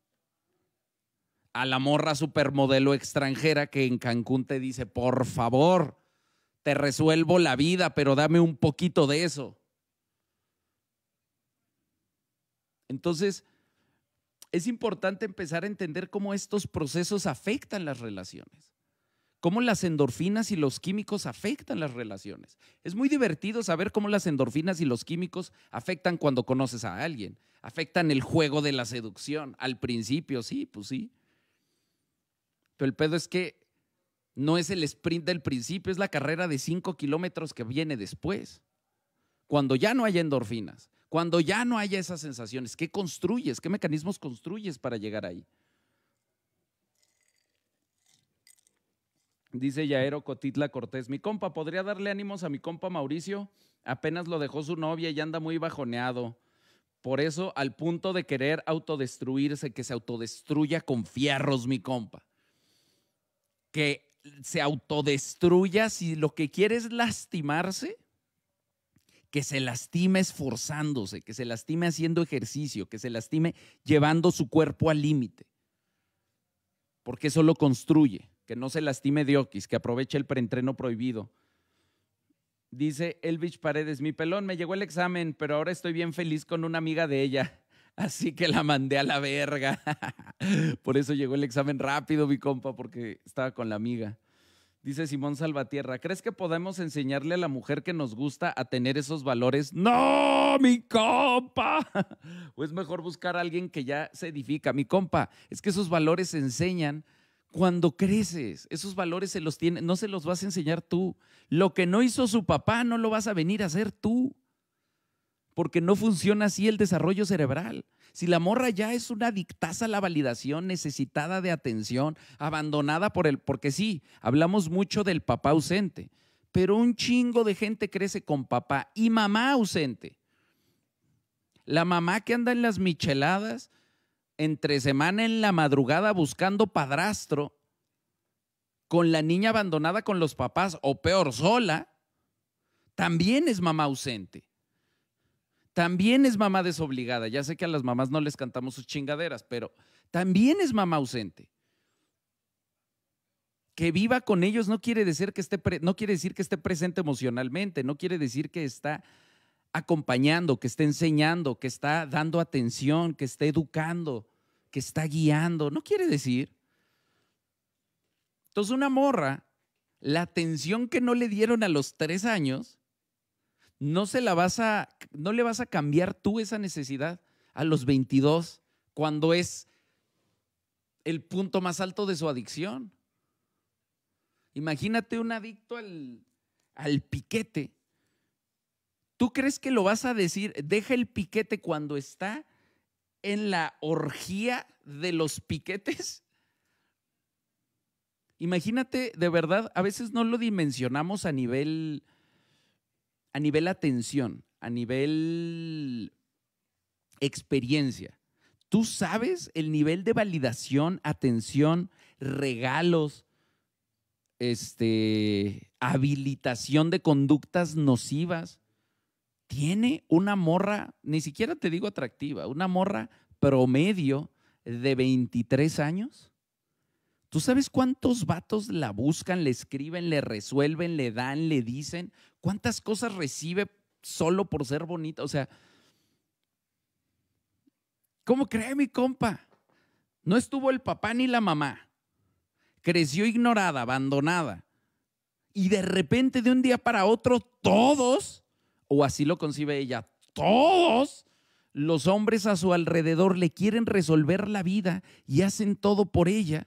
a la morra supermodelo extranjera que en Cancún te dice, por favor, te resuelvo la vida, pero dame un poquito de eso. Entonces, es importante empezar a entender cómo estos procesos afectan las relaciones, cómo las endorfinas y los químicos afectan las relaciones. Es muy divertido saber cómo las endorfinas y los químicos afectan cuando conoces a alguien, afectan el juego de la seducción. Al principio, sí, pues sí. Pero el pedo es que no es el sprint del principio, es la carrera de cinco kilómetros que viene después. Cuando ya no hay endorfinas, cuando ya no haya esas sensaciones, ¿qué construyes? ¿Qué mecanismos construyes para llegar ahí? Dice Yaero Cotitla Cortés, mi compa, ¿podría darle ánimos a mi compa Mauricio? Apenas lo dejó su novia y anda muy bajoneado. Por eso, al punto de querer autodestruirse, que se autodestruya con fierros, mi compa. Que se autodestruya si lo que quiere es lastimarse, que se lastime esforzándose, que se lastime haciendo ejercicio, que se lastime llevando su cuerpo al límite. Porque eso lo construye, que no se lastime Diokis, que aproveche el preentreno prohibido. Dice Elvich Paredes, mi pelón, me llegó el examen, pero ahora estoy bien feliz con una amiga de ella. Así que la mandé a la verga. Por eso llegó el examen rápido, mi compa, porque estaba con la amiga. Dice Simón Salvatierra, ¿crees que podemos enseñarle a la mujer que nos gusta a tener esos valores? No, mi compa. O es mejor buscar a alguien que ya se edifica. Mi compa, es que esos valores se enseñan cuando creces. Esos valores se los tiene, no se los vas a enseñar tú. Lo que no hizo su papá no lo vas a venir a hacer tú. Porque no funciona así el desarrollo cerebral. Si la morra ya es una dictaza a la validación, necesitada de atención, abandonada por el, porque sí, hablamos mucho del papá ausente, pero un chingo de gente crece con papá y mamá ausente. La mamá que anda en las micheladas, entre semana en la madrugada buscando padrastro, con la niña abandonada con los papás o peor sola, también es mamá ausente también es mamá desobligada. Ya sé que a las mamás no les cantamos sus chingaderas, pero también es mamá ausente. Que viva con ellos no quiere decir que esté, no quiere decir que esté presente emocionalmente, no quiere decir que está acompañando, que esté enseñando, que está dando atención, que esté educando, que está guiando. No quiere decir. Entonces, una morra, la atención que no le dieron a los tres años, no se la vas a, no le vas a cambiar tú esa necesidad a los 22 cuando es el punto más alto de su adicción. Imagínate un adicto al, al piquete. ¿Tú crees que lo vas a decir, deja el piquete cuando está en la orgía de los piquetes? Imagínate, de verdad, a veces no lo dimensionamos a nivel a nivel atención, a nivel experiencia. Tú sabes el nivel de validación, atención, regalos, este, habilitación de conductas nocivas. Tiene una morra, ni siquiera te digo atractiva, una morra promedio de 23 años. ¿Tú sabes cuántos vatos la buscan, le escriben, le resuelven, le dan, le dicen? ¿Cuántas cosas recibe solo por ser bonita? O sea, ¿cómo cree mi compa? No estuvo el papá ni la mamá. Creció ignorada, abandonada. Y de repente, de un día para otro, todos, o así lo concibe ella, todos los hombres a su alrededor le quieren resolver la vida y hacen todo por ella.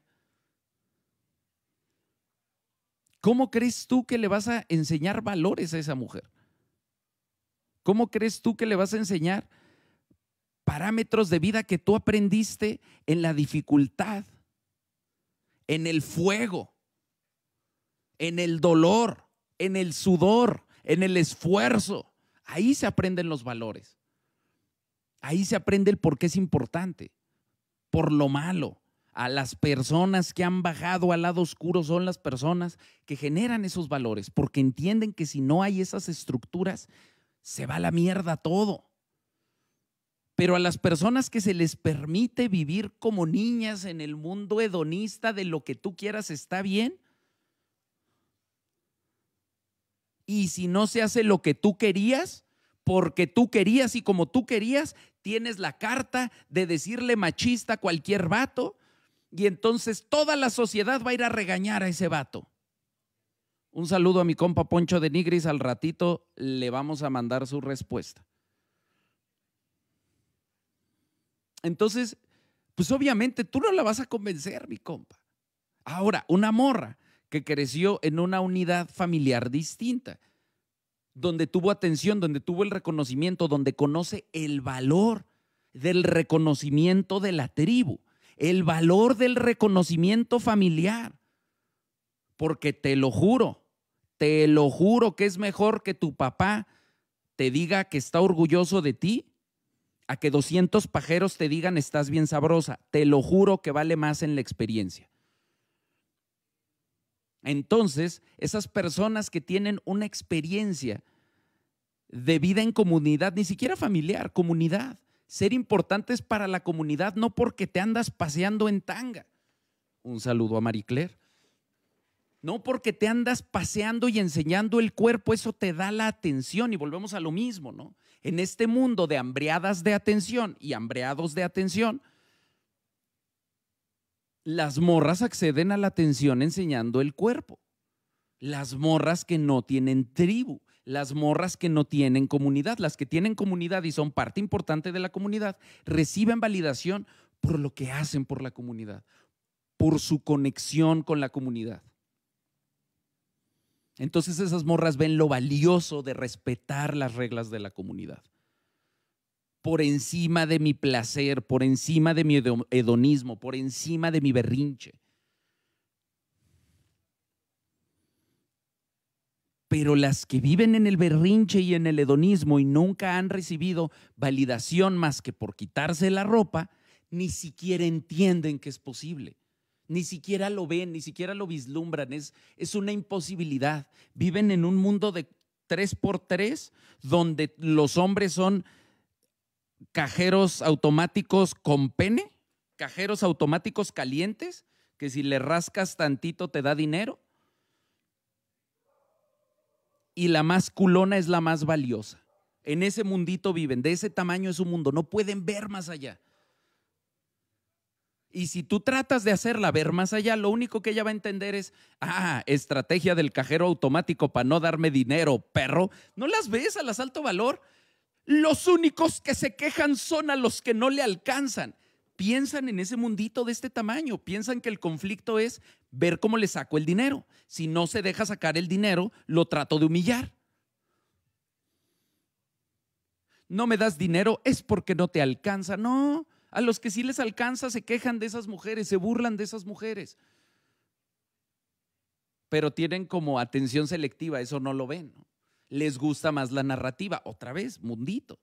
¿Cómo crees tú que le vas a enseñar valores a esa mujer? ¿Cómo crees tú que le vas a enseñar parámetros de vida que tú aprendiste en la dificultad, en el fuego, en el dolor, en el sudor, en el esfuerzo? Ahí se aprenden los valores. Ahí se aprende el por qué es importante, por lo malo, a las personas que han bajado al lado oscuro son las personas que generan esos valores, porque entienden que si no hay esas estructuras, se va a la mierda todo. Pero a las personas que se les permite vivir como niñas en el mundo hedonista de lo que tú quieras está bien. Y si no se hace lo que tú querías, porque tú querías y como tú querías, tienes la carta de decirle machista a cualquier vato, y entonces toda la sociedad va a ir a regañar a ese vato. Un saludo a mi compa Poncho de Nigris, al ratito le vamos a mandar su respuesta. Entonces, pues obviamente tú no la vas a convencer, mi compa. Ahora, una morra que creció en una unidad familiar distinta, donde tuvo atención, donde tuvo el reconocimiento, donde conoce el valor del reconocimiento de la tribu el valor del reconocimiento familiar. Porque te lo juro, te lo juro que es mejor que tu papá te diga que está orgulloso de ti a que 200 pajeros te digan estás bien sabrosa. Te lo juro que vale más en la experiencia. Entonces, esas personas que tienen una experiencia de vida en comunidad, ni siquiera familiar, comunidad, ser importantes para la comunidad, no porque te andas paseando en tanga. Un saludo a Marie Claire. No porque te andas paseando y enseñando el cuerpo, eso te da la atención y volvemos a lo mismo, ¿no? En este mundo de hambreadas de atención y hambreados de atención, las morras acceden a la atención enseñando el cuerpo. Las morras que no tienen tribu, las morras que no tienen comunidad, las que tienen comunidad y son parte importante de la comunidad, reciben validación por lo que hacen por la comunidad, por su conexión con la comunidad. Entonces esas morras ven lo valioso de respetar las reglas de la comunidad. Por encima de mi placer, por encima de mi hedonismo, por encima de mi berrinche. Pero las que viven en el berrinche y en el hedonismo y nunca han recibido validación más que por quitarse la ropa, ni siquiera entienden que es posible ni siquiera lo ven, ni siquiera lo vislumbran, es, es una imposibilidad. Viven en un mundo de tres por tres, donde los hombres son cajeros automáticos con pene, cajeros automáticos calientes, que si le rascas tantito te da dinero. Y la más culona es la más valiosa. En ese mundito viven, de ese tamaño es su mundo, no pueden ver más allá. Y si tú tratas de hacerla ver más allá, lo único que ella va a entender es, ah, estrategia del cajero automático para no darme dinero, perro. ¿No las ves a las alto valor? Los únicos que se quejan son a los que no le alcanzan. Piensan en ese mundito de este tamaño, piensan que el conflicto es ver cómo le saco el dinero. Si no se deja sacar el dinero, lo trato de humillar. No me das dinero, es porque no te alcanza. No, a los que sí les alcanza se quejan de esas mujeres, se burlan de esas mujeres. Pero tienen como atención selectiva, eso no lo ven. Les gusta más la narrativa. Otra vez, mundito.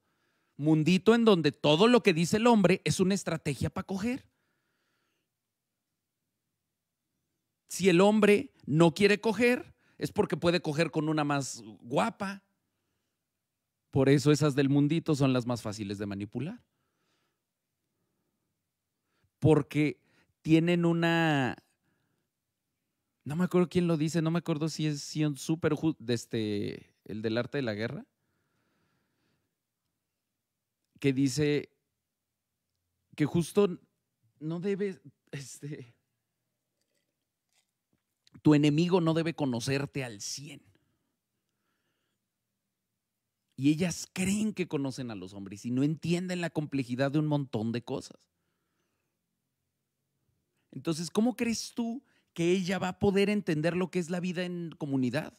Mundito en donde todo lo que dice el hombre es una estrategia para coger. Si el hombre no quiere coger, es porque puede coger con una más guapa. Por eso esas del mundito son las más fáciles de manipular porque tienen una... No me acuerdo quién lo dice, no me acuerdo si es Sion Super, este, el del arte de la guerra, que dice que justo no debe, este, tu enemigo no debe conocerte al 100. Y ellas creen que conocen a los hombres y no entienden la complejidad de un montón de cosas. Entonces, ¿cómo crees tú que ella va a poder entender lo que es la vida en comunidad?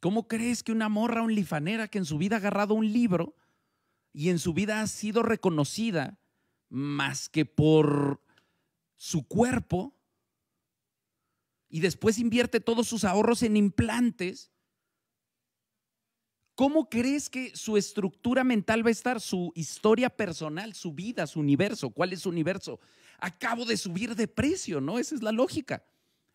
¿Cómo crees que una morra, un lifanera que en su vida ha agarrado un libro y en su vida ha sido reconocida más que por su cuerpo y después invierte todos sus ahorros en implantes, ¿cómo crees que su estructura mental va a estar, su historia personal, su vida, su universo? ¿Cuál es su universo? acabo de subir de precio, ¿no? Esa es la lógica.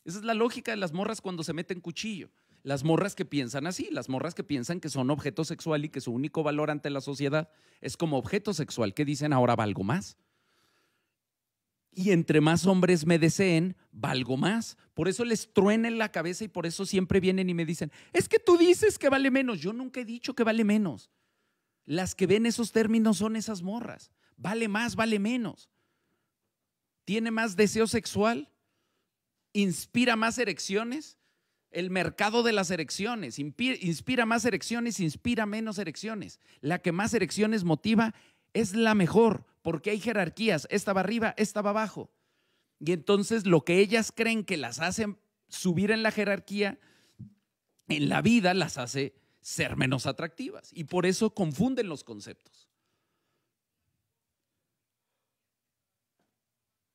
Esa es la lógica de las morras cuando se meten cuchillo. Las morras que piensan así, las morras que piensan que son objeto sexual y que su único valor ante la sociedad es como objeto sexual, que dicen ahora valgo más. Y entre más hombres me deseen, valgo más. Por eso les truenen la cabeza y por eso siempre vienen y me dicen, es que tú dices que vale menos. Yo nunca he dicho que vale menos. Las que ven esos términos son esas morras. Vale más, vale menos tiene más deseo sexual, inspira más erecciones. El mercado de las erecciones inspira más erecciones, inspira menos erecciones. La que más erecciones motiva es la mejor, porque hay jerarquías. Esta va arriba, esta va abajo. Y entonces lo que ellas creen que las hacen subir en la jerarquía, en la vida las hace ser menos atractivas. Y por eso confunden los conceptos.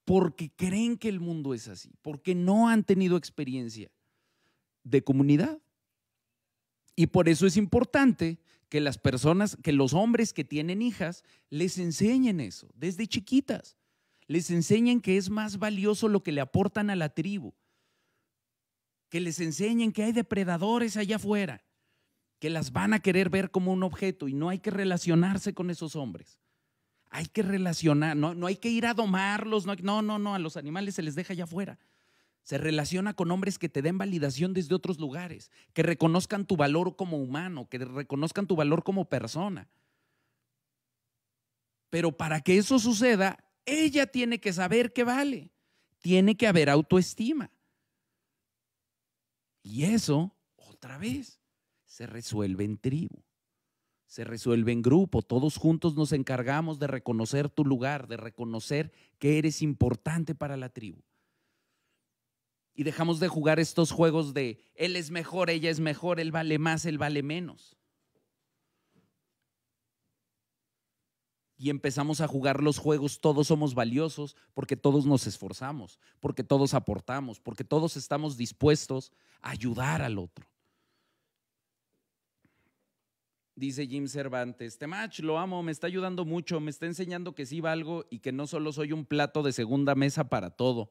porque creen que el mundo es así, porque no han tenido experiencia de comunidad. Y por eso es importante que las personas, que los hombres que tienen hijas, les enseñen eso desde chiquitas. Les enseñen que es más valioso lo que le aportan a la tribu. Que les enseñen que hay depredadores allá afuera, que las van a querer ver como un objeto y no hay que relacionarse con esos hombres hay que relacionar, no, no hay que ir a domarlos, no, no, no, no, a los animales se les deja allá afuera. Se relaciona con hombres que te den validación desde otros lugares, que reconozcan tu valor como humano, que reconozcan tu valor como persona. Pero para que eso suceda, ella tiene que saber que vale, tiene que haber autoestima. Y eso, otra vez, se resuelve en tribu, se resuelve en grupo. Todos juntos nos encargamos de reconocer tu lugar, de reconocer que eres importante para la tribu. Y dejamos de jugar estos juegos de él es mejor, ella es mejor, él vale más, él vale menos. y empezamos a jugar los juegos, todos somos valiosos porque todos nos esforzamos, porque todos aportamos, porque todos estamos dispuestos a ayudar al otro. Dice Jim Cervantes, Temach, lo amo, me está ayudando mucho, me está enseñando que sí valgo y que no solo soy un plato de segunda mesa para todo.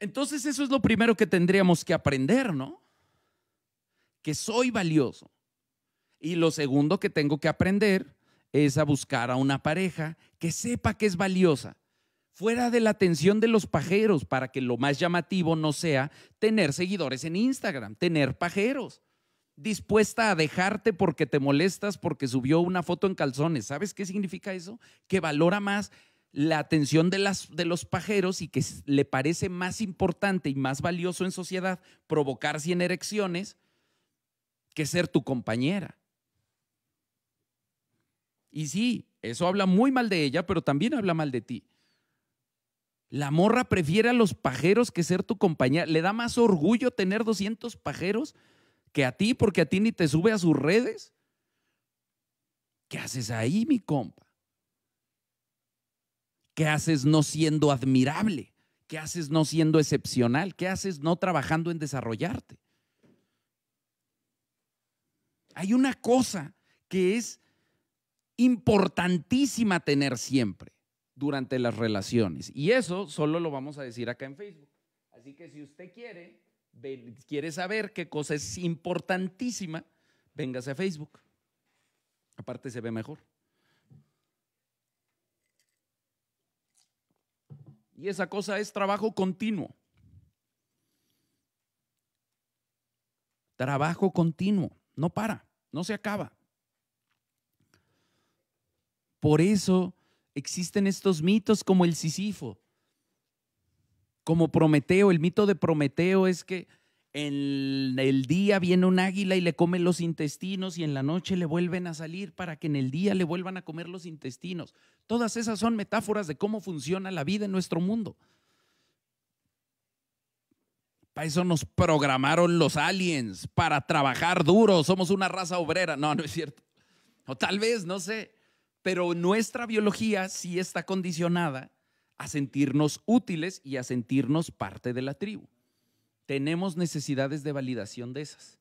Entonces eso es lo primero que tendríamos que aprender, ¿no? Que soy valioso. Y lo segundo que tengo que aprender es a buscar a una pareja que sepa que es valiosa, fuera de la atención de los pajeros, para que lo más llamativo no sea tener seguidores en Instagram, tener pajeros. Dispuesta a dejarte porque te molestas porque subió una foto en calzones. ¿Sabes qué significa eso? Que valora más la atención de, las, de los pajeros y que le parece más importante y más valioso en sociedad provocar 100 erecciones que ser tu compañera. Y sí, eso habla muy mal de ella, pero también habla mal de ti. La morra prefiere a los pajeros que ser tu compañera. Le da más orgullo tener 200 pajeros que a ti, porque a ti ni te sube a sus redes. ¿Qué haces ahí, mi compa? ¿Qué haces no siendo admirable? ¿Qué haces no siendo excepcional? ¿Qué haces no trabajando en desarrollarte? Hay una cosa que es importantísima tener siempre durante las relaciones. Y eso solo lo vamos a decir acá en Facebook. Así que si usted quiere, quiere saber qué cosa es importantísima, véngase a Facebook. Aparte se ve mejor. Y esa cosa es trabajo continuo. Trabajo continuo, no para, no se acaba. Por eso existen estos mitos como el Sisifo, como Prometeo. El mito de Prometeo es que en el día viene un águila y le come los intestinos y en la noche le vuelven a salir para que en el día le vuelvan a comer los intestinos. Todas esas son metáforas de cómo funciona la vida en nuestro mundo. Para eso nos programaron los aliens, para trabajar duro, somos una raza obrera. No, no es cierto. O tal vez, no sé pero nuestra biología sí está condicionada a sentirnos útiles y a sentirnos parte de la tribu. Tenemos necesidades de validación de esas.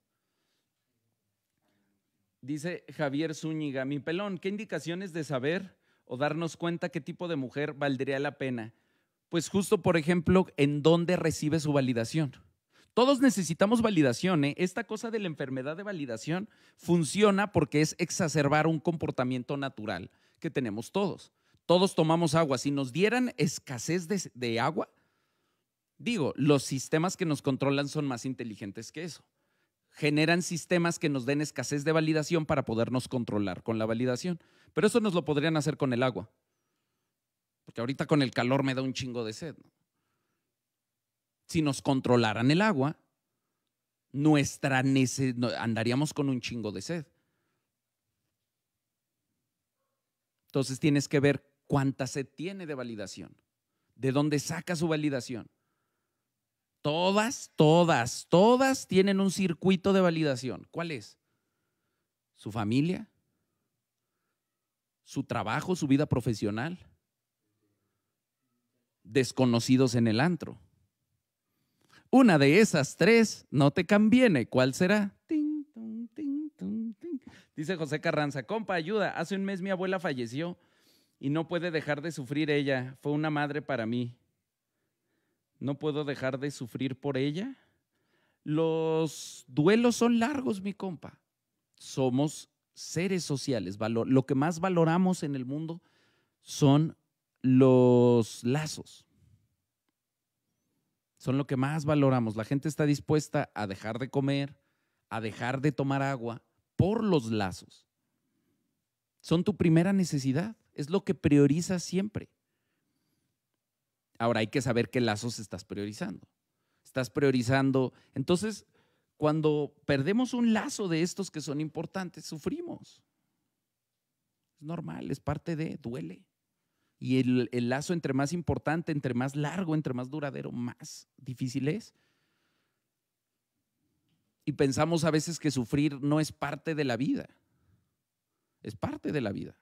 Dice Javier Zúñiga, mi pelón, ¿qué indicaciones de saber o darnos cuenta qué tipo de mujer valdría la pena? Pues justo, por ejemplo, en dónde recibe su validación. Todos necesitamos validación. ¿eh? Esta cosa de la enfermedad de validación funciona porque es exacerbar un comportamiento natural que tenemos todos. Todos tomamos agua. Si nos dieran escasez de, de agua, digo, los sistemas que nos controlan son más inteligentes que eso. Generan sistemas que nos den escasez de validación para podernos controlar con la validación. Pero eso nos lo podrían hacer con el agua. Porque ahorita con el calor me da un chingo de sed. si nos controlaran el agua, nuestra andaríamos con un chingo de sed. Entonces tienes que ver cuánta sed tiene de validación, de dónde saca su validación. Todas, todas, todas tienen un circuito de validación. ¿Cuál es? Su familia, su trabajo, su vida profesional, desconocidos en el antro. Una de esas tres no te conviene. ¿Cuál será? Dice José Carranza, compa, ayuda. Hace un mes mi abuela falleció y no puede dejar de sufrir ella. Fue una madre para mí. ¿No puedo dejar de sufrir por ella? Los duelos son largos, mi compa. Somos seres sociales. Lo que más valoramos en el mundo son los lazos son lo que más valoramos. La gente está dispuesta a dejar de comer, a dejar de tomar agua por los lazos. Son tu primera necesidad, es lo que priorizas siempre. Ahora hay que saber qué lazos estás priorizando. estás priorizando. Entonces, cuando perdemos un lazo de estos que son importantes, sufrimos. Es normal, es parte de, duele. Y el, el, lazo entre más importante, entre más largo, entre más duradero, más difícil es. Y pensamos a veces que sufrir no es parte de la vida. Es parte de la vida.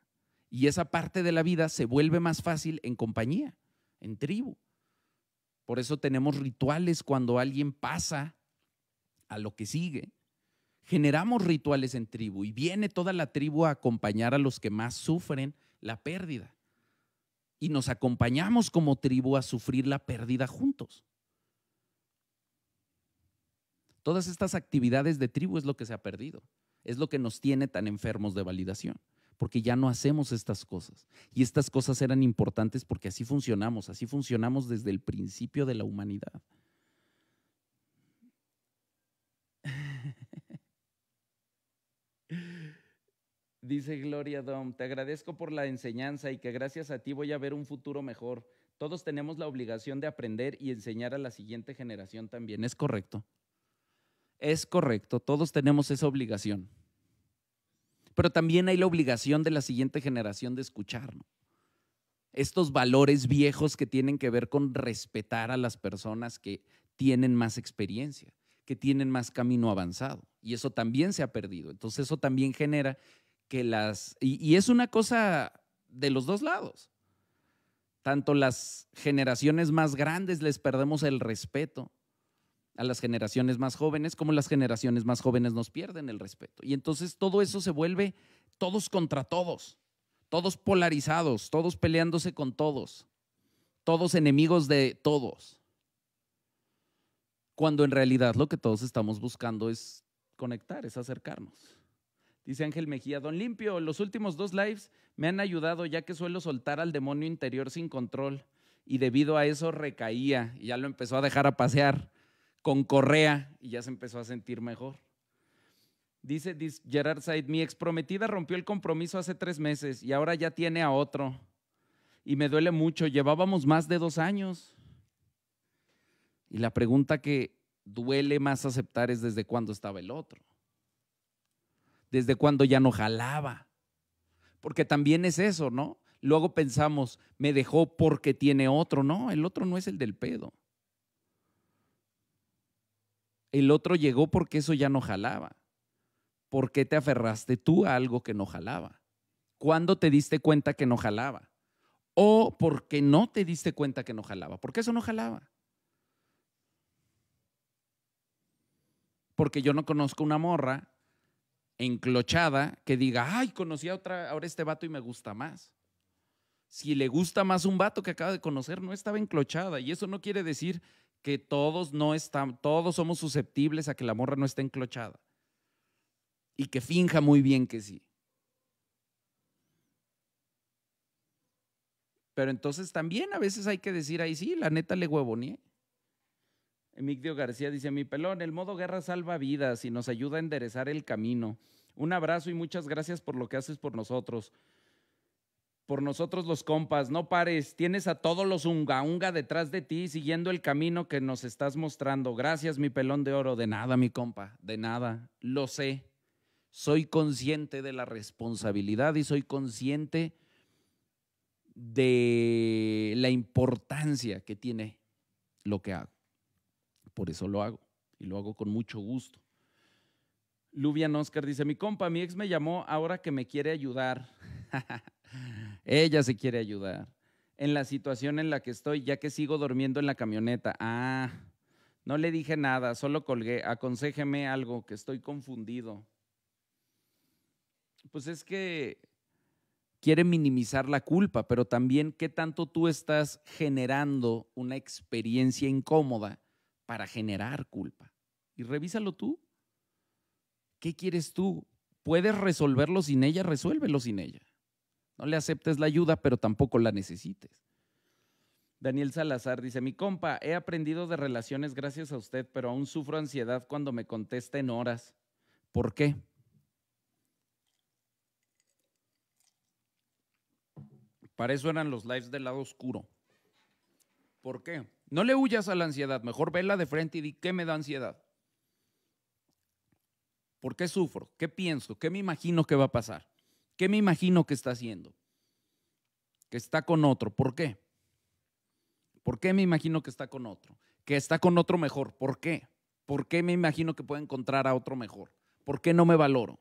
Y esa parte de la vida se vuelve más fácil en compañía, en tribu. Por eso tenemos rituales cuando alguien pasa a lo que sigue. Generamos rituales en tribu y viene toda la tribu a acompañar a los que más sufren la pérdida. Y nos acompañamos como tribu a sufrir la pérdida juntos. Todas estas actividades de tribu es lo que se ha perdido, es lo que nos tiene tan enfermos de validación, porque ya no hacemos estas cosas. Y estas cosas eran importantes porque así funcionamos, así funcionamos desde el principio de la humanidad. Dice Gloria Dom, te agradezco por la enseñanza y que gracias a ti voy a ver un futuro mejor. Todos tenemos la obligación de aprender y enseñar a la siguiente generación también. Es correcto. Es correcto, todos tenemos esa obligación. Pero también hay la obligación de la siguiente generación de escucharnos. Estos valores viejos que tienen que ver con respetar a las personas que tienen más experiencia, que tienen más camino avanzado. Y eso también se ha perdido. Entonces eso también genera que las... Y es una cosa de los dos lados. Tanto las generaciones más grandes les perdemos el respeto a las generaciones más jóvenes, como las generaciones más jóvenes nos pierden el respeto. Y entonces todo eso se vuelve todos contra todos, todos polarizados, todos peleándose con todos, todos enemigos de todos. Cuando en realidad lo que todos estamos buscando es conectar, es acercarnos. Dice Ángel Mejía, Don Limpio, los últimos dos lives me han ayudado ya que suelo soltar al demonio interior sin control y debido a eso recaía y ya lo empezó a dejar a pasear con correa y ya se empezó a sentir mejor. Dice, Gerard Said, mi ex prometida rompió el compromiso hace tres meses y ahora ya tiene a otro. Y me duele mucho, llevábamos más de dos años. Y la pregunta que duele más aceptar es desde cuándo estaba el otro. Desde cuándo ya no jalaba. Porque también es eso, ¿no? Luego pensamos, me dejó porque tiene otro. No, el otro no es el del pedo el otro llegó porque eso ya no jalaba. ¿Por qué te aferraste tú a algo que no jalaba? ¿Cuándo te diste cuenta que no jalaba? ¿O porque no te diste cuenta que no jalaba? ¿Por qué eso no jalaba? Porque yo no conozco una morra enclochada que diga, ay, conocí a otra, ahora este vato y me gusta más. Si le gusta más un vato que acaba de conocer, no estaba enclochada. Y eso no quiere decir que todos no están, todos somos susceptibles a que la morra no esté enclochada y que finja muy bien que sí. Pero entonces también a veces hay que decir ahí sí, la neta le huevoné. Emigdio García dice, mi pelón, el modo guerra salva vidas y nos ayuda a enderezar el camino. Un abrazo y muchas gracias por lo que haces por nosotros por nosotros los compas, no pares, tienes a todos los unga unga detrás de ti siguiendo el camino que nos estás mostrando. Gracias, mi pelón de oro, de nada, mi compa, de nada, lo sé. Soy consciente de la responsabilidad y soy consciente de la importancia que tiene lo que hago. Por eso lo hago y lo hago con mucho gusto. Lubian Oscar dice, mi compa, mi ex me llamó ahora que me quiere ayudar. Ella se quiere ayudar. En la situación en la que estoy, ya que sigo durmiendo en la camioneta. Ah, no le dije nada, solo colgué. Aconsejeme algo, que estoy confundido. Pues es que quiere minimizar la culpa, pero también qué tanto tú estás generando una experiencia incómoda para generar culpa. Y revísalo tú. ¿Qué quieres tú? ¿Puedes resolverlo sin ella? Resuélvelo sin ella. No le aceptes la ayuda, pero tampoco la necesites. Daniel Salazar dice, mi compa, he aprendido de relaciones gracias a usted, pero aún sufro ansiedad cuando me contesta en horas. ¿Por qué? Para eso eran los lives del lado oscuro. ¿Por qué? No le huyas a la ansiedad, mejor vela de frente y di, ¿qué me da ansiedad? ¿Por qué sufro? ¿Qué pienso? ¿Qué me imagino que va a pasar? ¿Qué me imagino que está haciendo? Que está con otro. ¿Por qué? ¿Por qué me imagino que está con otro? Que está con otro mejor. ¿Por qué? ¿Por qué me imagino que puedo encontrar a otro mejor? ¿Por qué no me valoro?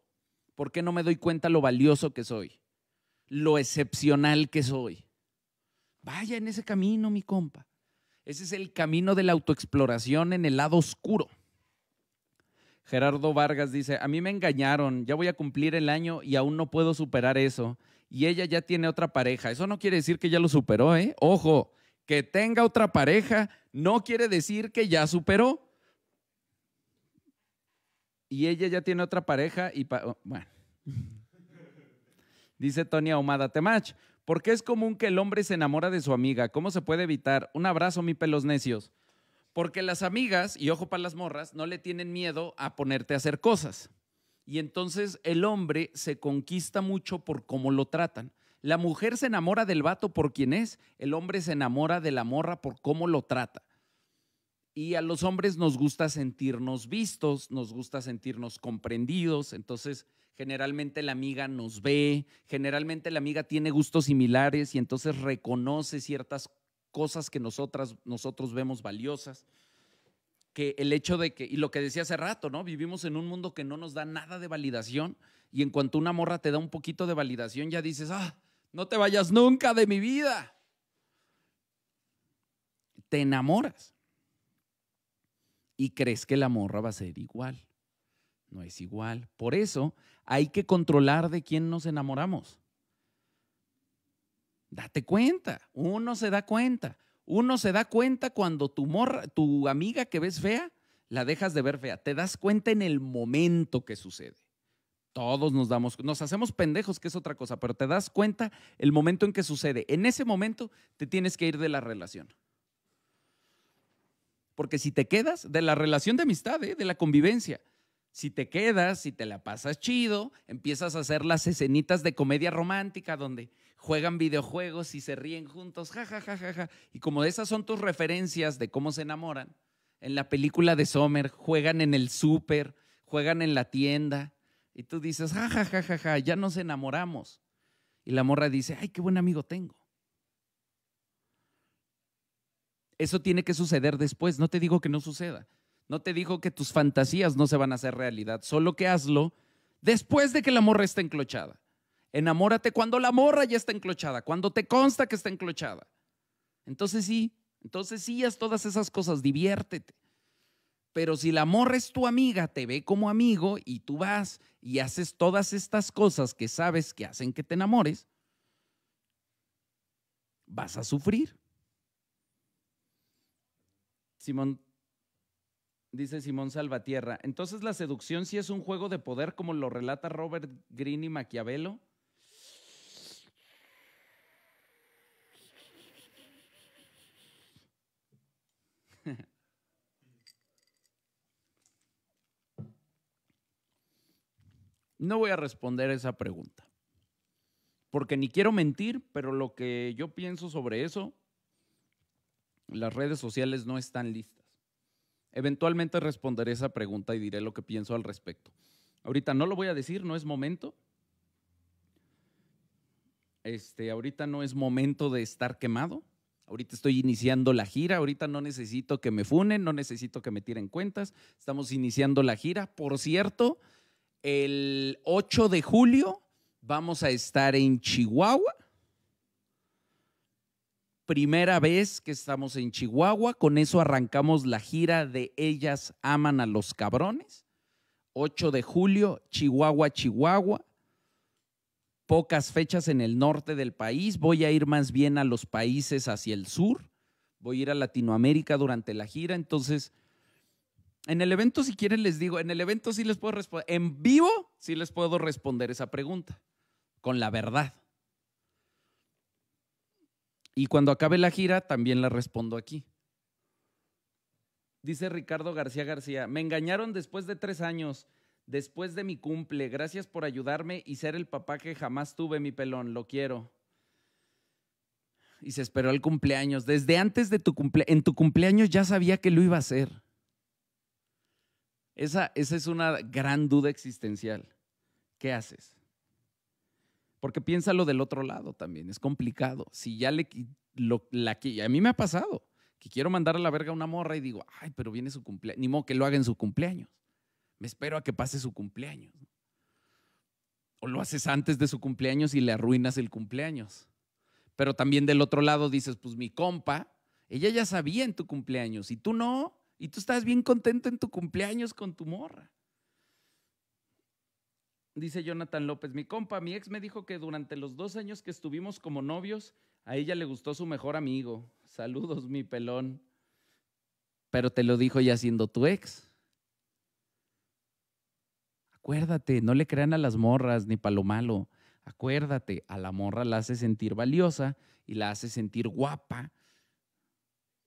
¿Por qué no me doy cuenta lo valioso que soy? Lo excepcional que soy. Vaya en ese camino, mi compa. Ese es el camino de la autoexploración en el lado oscuro. Gerardo Vargas dice, a mí me engañaron, ya voy a cumplir el año y aún no puedo superar eso. Y ella ya tiene otra pareja. Eso no quiere decir que ya lo superó, ¿eh? Ojo, que tenga otra pareja no quiere decir que ya superó. Y ella ya tiene otra pareja y... Oh, bueno. Dice Tony Ahumada, Temach, ¿por qué es común que el hombre se enamora de su amiga? ¿Cómo se puede evitar? Un abrazo, mi pelos necios. Porque las amigas, y ojo para las morras, no le tienen miedo a ponerte a hacer cosas. Y entonces el hombre se conquista mucho por cómo lo tratan. La mujer se enamora del vato por quien es, el hombre se enamora de la morra por cómo lo trata. Y a los hombres nos gusta sentirnos vistos, nos gusta sentirnos comprendidos, entonces generalmente la amiga nos ve, generalmente la amiga tiene gustos similares y entonces reconoce ciertas cosas que nosotras, nosotros vemos valiosas. Que el hecho de que, y lo que decía hace rato, ¿no? Vivimos en un mundo que no nos da nada de validación y en cuanto una morra te da un poquito de validación, ya dices, ah, no te vayas nunca de mi vida. Te enamoras y crees que la morra va a ser igual. No es igual. Por eso hay que controlar de quién nos enamoramos. Date cuenta, uno se da cuenta. Uno se da cuenta cuando tu morra, tu amiga que ves fea, la dejas de ver fea. Te das cuenta en el momento que sucede. Todos nos damos, nos hacemos pendejos, que es otra cosa, pero te das cuenta el momento en que sucede. En ese momento te tienes que ir de la relación. Porque si te quedas de la relación de amistad, ¿eh? de la convivencia, si te quedas, si te la pasas chido, empiezas a hacer las escenitas de comedia romántica donde juegan videojuegos y se ríen juntos, ja, ja, ja, ja, ja. Y como esas son tus referencias de cómo se enamoran, en la película de Sommer juegan en el súper, juegan en la tienda, y tú dices, ja, ja, ja, ja, ja, ya nos enamoramos. Y la morra dice, ay, qué buen amigo tengo. Eso tiene que suceder después, no te digo que no suceda. No te digo que tus fantasías no se van a hacer realidad, solo que hazlo después de que la morra esté enclochada. Enamórate cuando la morra ya está enclochada, cuando te consta que está enclochada. Entonces sí, entonces sí haz todas esas cosas, diviértete. Pero si la morra es tu amiga, te ve como amigo y tú vas y haces todas estas cosas que sabes que hacen que te enamores, vas a sufrir. Simón dice Simón Salvatierra. Entonces la seducción sí es un juego de poder como lo relata Robert Greene y Maquiavelo. No voy a responder esa pregunta, porque ni quiero mentir, pero lo que yo pienso sobre eso, las redes sociales no están listas. Eventualmente responderé esa pregunta y diré lo que pienso al respecto. Ahorita no lo voy a decir, no es momento. Este, ahorita no es momento de estar quemado. Ahorita estoy iniciando la gira, ahorita no necesito que me funen, no necesito que me tiren cuentas. Estamos iniciando la gira. Por cierto, el 8 de julio vamos a estar en Chihuahua. Primera vez que estamos en Chihuahua, con eso arrancamos la gira de Ellas Aman a los Cabrones. 8 de julio, Chihuahua, Chihuahua. Pocas fechas en el norte del país. Voy a ir más bien a los países hacia el sur. Voy a ir a Latinoamérica durante la gira. Entonces, en el evento, si quieren, les digo, en el evento sí les puedo responder, en vivo sí les puedo responder esa pregunta, con la verdad. Y cuando acabe la gira, también la respondo aquí. Dice Ricardo García García, me engañaron después de tres años, después de mi cumple. Gracias por ayudarme y ser el papá que jamás tuve, mi pelón. Lo quiero. y se esperó el cumpleaños. Desde antes de tu cumpleaños, en tu cumpleaños ya sabía que lo iba a hacer. Esa, esa es una gran duda existencial. ¿Qué haces? Porque piénsalo del otro lado también, es complicado. Si ya le a mí me ha pasado que quiero mandar a la verga a una morra y digo, ay, pero viene su cumpleaños, ni modo que lo haga en su cumpleaños. Me espero a que pase su cumpleaños. O lo haces antes de su cumpleaños y le arruinas el cumpleaños. Pero también del otro lado dices, pues mi compa, ella ya sabía en tu cumpleaños y tú no, y tú estás bien contento en tu cumpleaños con tu morra. Dice Jonathan López, mi compa, mi ex me dijo que durante los dos años que estuvimos como novios, a ella le gustó su mejor amigo. Saludos, mi pelón. Pero te lo dijo ya siendo tu ex. Acuérdate, no le crean a las morras ni para lo malo. Acuérdate, a la morra la hace sentir valiosa y la hace sentir guapa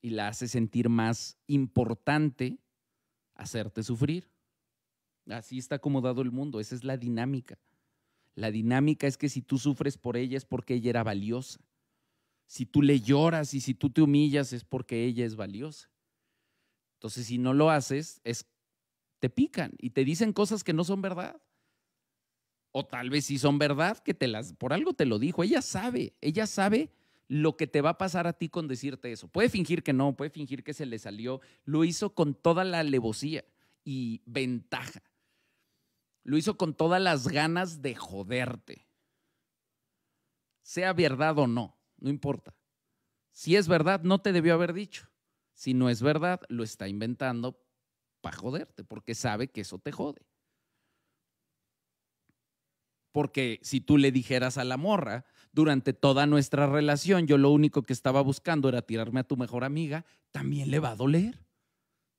y la hace sentir más importante hacerte sufrir. Así está acomodado el mundo, esa es la dinámica. La dinámica es que si tú sufres por ella es porque ella era valiosa. Si tú le lloras y si tú te humillas es porque ella es valiosa. Entonces, si no lo haces, es, te pican y te dicen cosas que no son verdad. O tal vez sí son verdad, que te las, por algo te lo dijo. Ella sabe, ella sabe lo que te va a pasar a ti con decirte eso. Puede fingir que no, puede fingir que se le salió. Lo hizo con toda la alevosía y ventaja. Lo hizo con todas las ganas de joderte. Sea verdad o no, no importa. Si es verdad, no te debió haber dicho. Si no es verdad, lo está inventando para joderte, porque sabe que eso te jode. Porque si tú le dijeras a la morra, durante toda nuestra relación, yo lo único que estaba buscando era tirarme a tu mejor amiga, también le va a doler.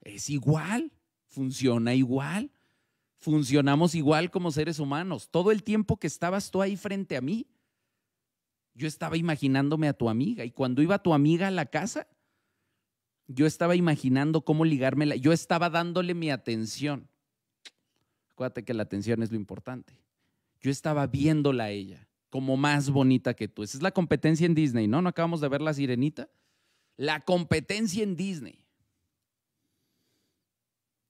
Es igual, funciona igual funcionamos igual como seres humanos. Todo el tiempo que estabas tú ahí frente a mí, yo estaba imaginándome a tu amiga y cuando iba tu amiga a la casa, yo estaba imaginando cómo ligármela, yo estaba dándole mi atención. Acuérdate que la atención es lo importante. Yo estaba viéndola a ella como más bonita que tú. Esa es la competencia en Disney, ¿no? ¿No acabamos de ver la sirenita? La competencia en Disney.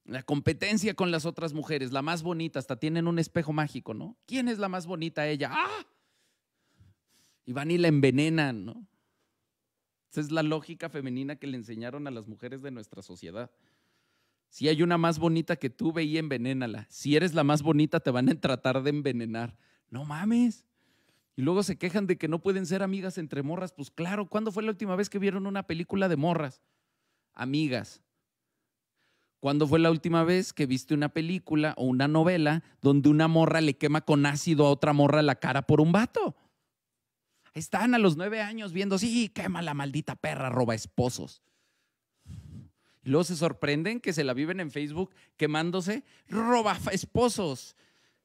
La competencia con las otras mujeres, la más bonita, hasta tienen un espejo mágico, ¿no? ¿Quién es la más bonita? Ella. ¡Ah! Y van y la envenenan, ¿no? Esa es la lógica femenina que le enseñaron a las mujeres de nuestra sociedad. Si hay una más bonita que tú, ve y envenénala. Si eres la más bonita, te van a tratar de envenenar. No mames. Y luego se quejan de que no pueden ser amigas entre morras. Pues claro, ¿cuándo fue la última vez que vieron una película de morras? Amigas. ¿Cuándo fue la última vez que viste una película o una novela donde una morra le quema con ácido a otra morra la cara por un vato? Están a los nueve años viendo, sí, quema la maldita perra, roba esposos. Y luego se sorprenden que se la viven en Facebook quemándose, roba esposos,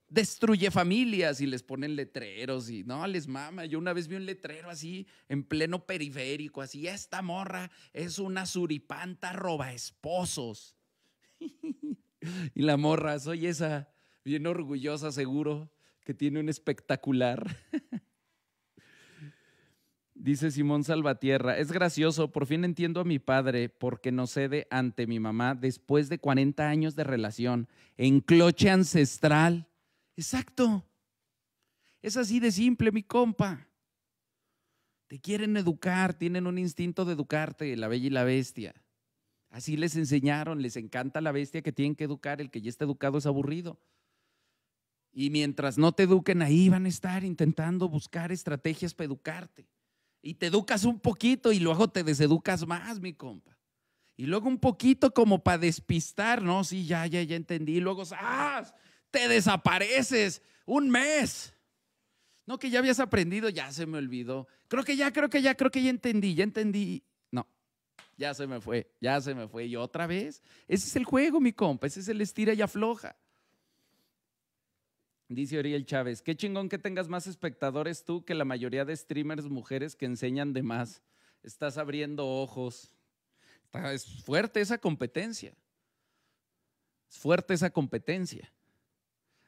destruye familias y les ponen letreros y no, les mama. Yo una vez vi un letrero así en pleno periférico, así, esta morra es una suripanta roba esposos. y la morra, soy esa bien orgullosa, seguro, que tiene un espectacular. Dice Simón Salvatierra, es gracioso, por fin entiendo a mi padre porque no cede ante mi mamá después de 40 años de relación, en cloche ancestral. Exacto. Es así de simple, mi compa. Te quieren educar, tienen un instinto de educarte, la bella y la bestia. Así les enseñaron, les encanta la bestia que tienen que educar, el que ya está educado es aburrido. Y mientras no te eduquen, ahí van a estar intentando buscar estrategias para educarte. Y te educas un poquito y luego te deseducas más, mi compa. Y luego un poquito como para despistar, ¿no? Sí, ya, ya, ya entendí. Y luego, ¡ah! Te desapareces un mes. No, que ya habías aprendido, ya se me olvidó. Creo que ya, creo que ya, creo que ya entendí, ya entendí ya se me fue, ya se me fue. Y otra vez, ese es el juego, mi compa, ese es el estira y afloja. Dice Oriel Chávez, qué chingón que tengas más espectadores tú que la mayoría de streamers mujeres que enseñan de más. Estás abriendo ojos. Es fuerte esa competencia. Es fuerte esa competencia.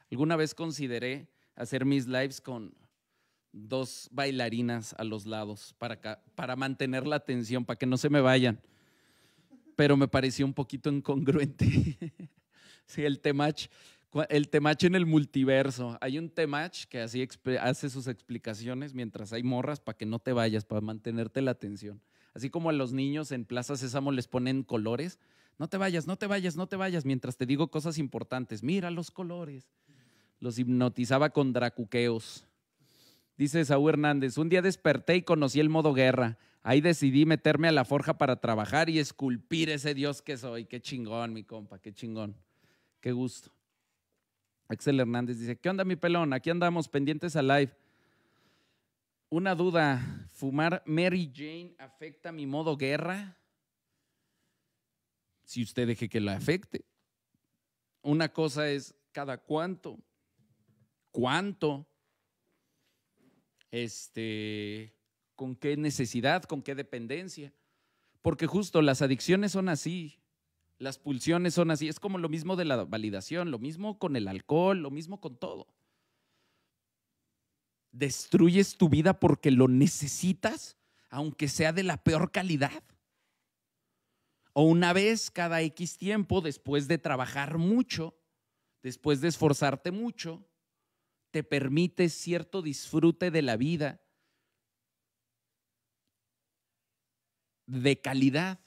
Alguna vez consideré hacer mis lives con dos bailarinas a los lados para, para mantener la atención, para que no se me vayan. Pero me pareció un poquito incongruente. sí, el temach, el temach en el multiverso. Hay un temach que así hace sus explicaciones mientras hay morras para que no te vayas, para mantenerte la atención. Así como a los niños en Plaza Sésamo les ponen colores. No te vayas, no te vayas, no te vayas, mientras te digo cosas importantes. Mira los colores. Los hipnotizaba con dracuqueos. Dice Saúl Hernández, un día desperté y conocí el modo guerra. Ahí decidí meterme a la forja para trabajar y esculpir ese Dios que soy. Qué chingón, mi compa, qué chingón. Qué gusto. Axel Hernández dice, ¿qué onda mi pelón? Aquí andamos pendientes a live. Una duda, ¿fumar Mary Jane afecta mi modo guerra? Si usted deje que la afecte. Una cosa es cada cuánto, cuánto, este, con qué necesidad, con qué dependencia. Porque justo las adicciones son así, las pulsiones son así, es como lo mismo de la validación, lo mismo con el alcohol, lo mismo con todo. Destruyes tu vida porque lo necesitas, aunque sea de la peor calidad. O una vez cada X tiempo, después de trabajar mucho, después de esforzarte mucho, te permite cierto disfrute de la vida de calidad,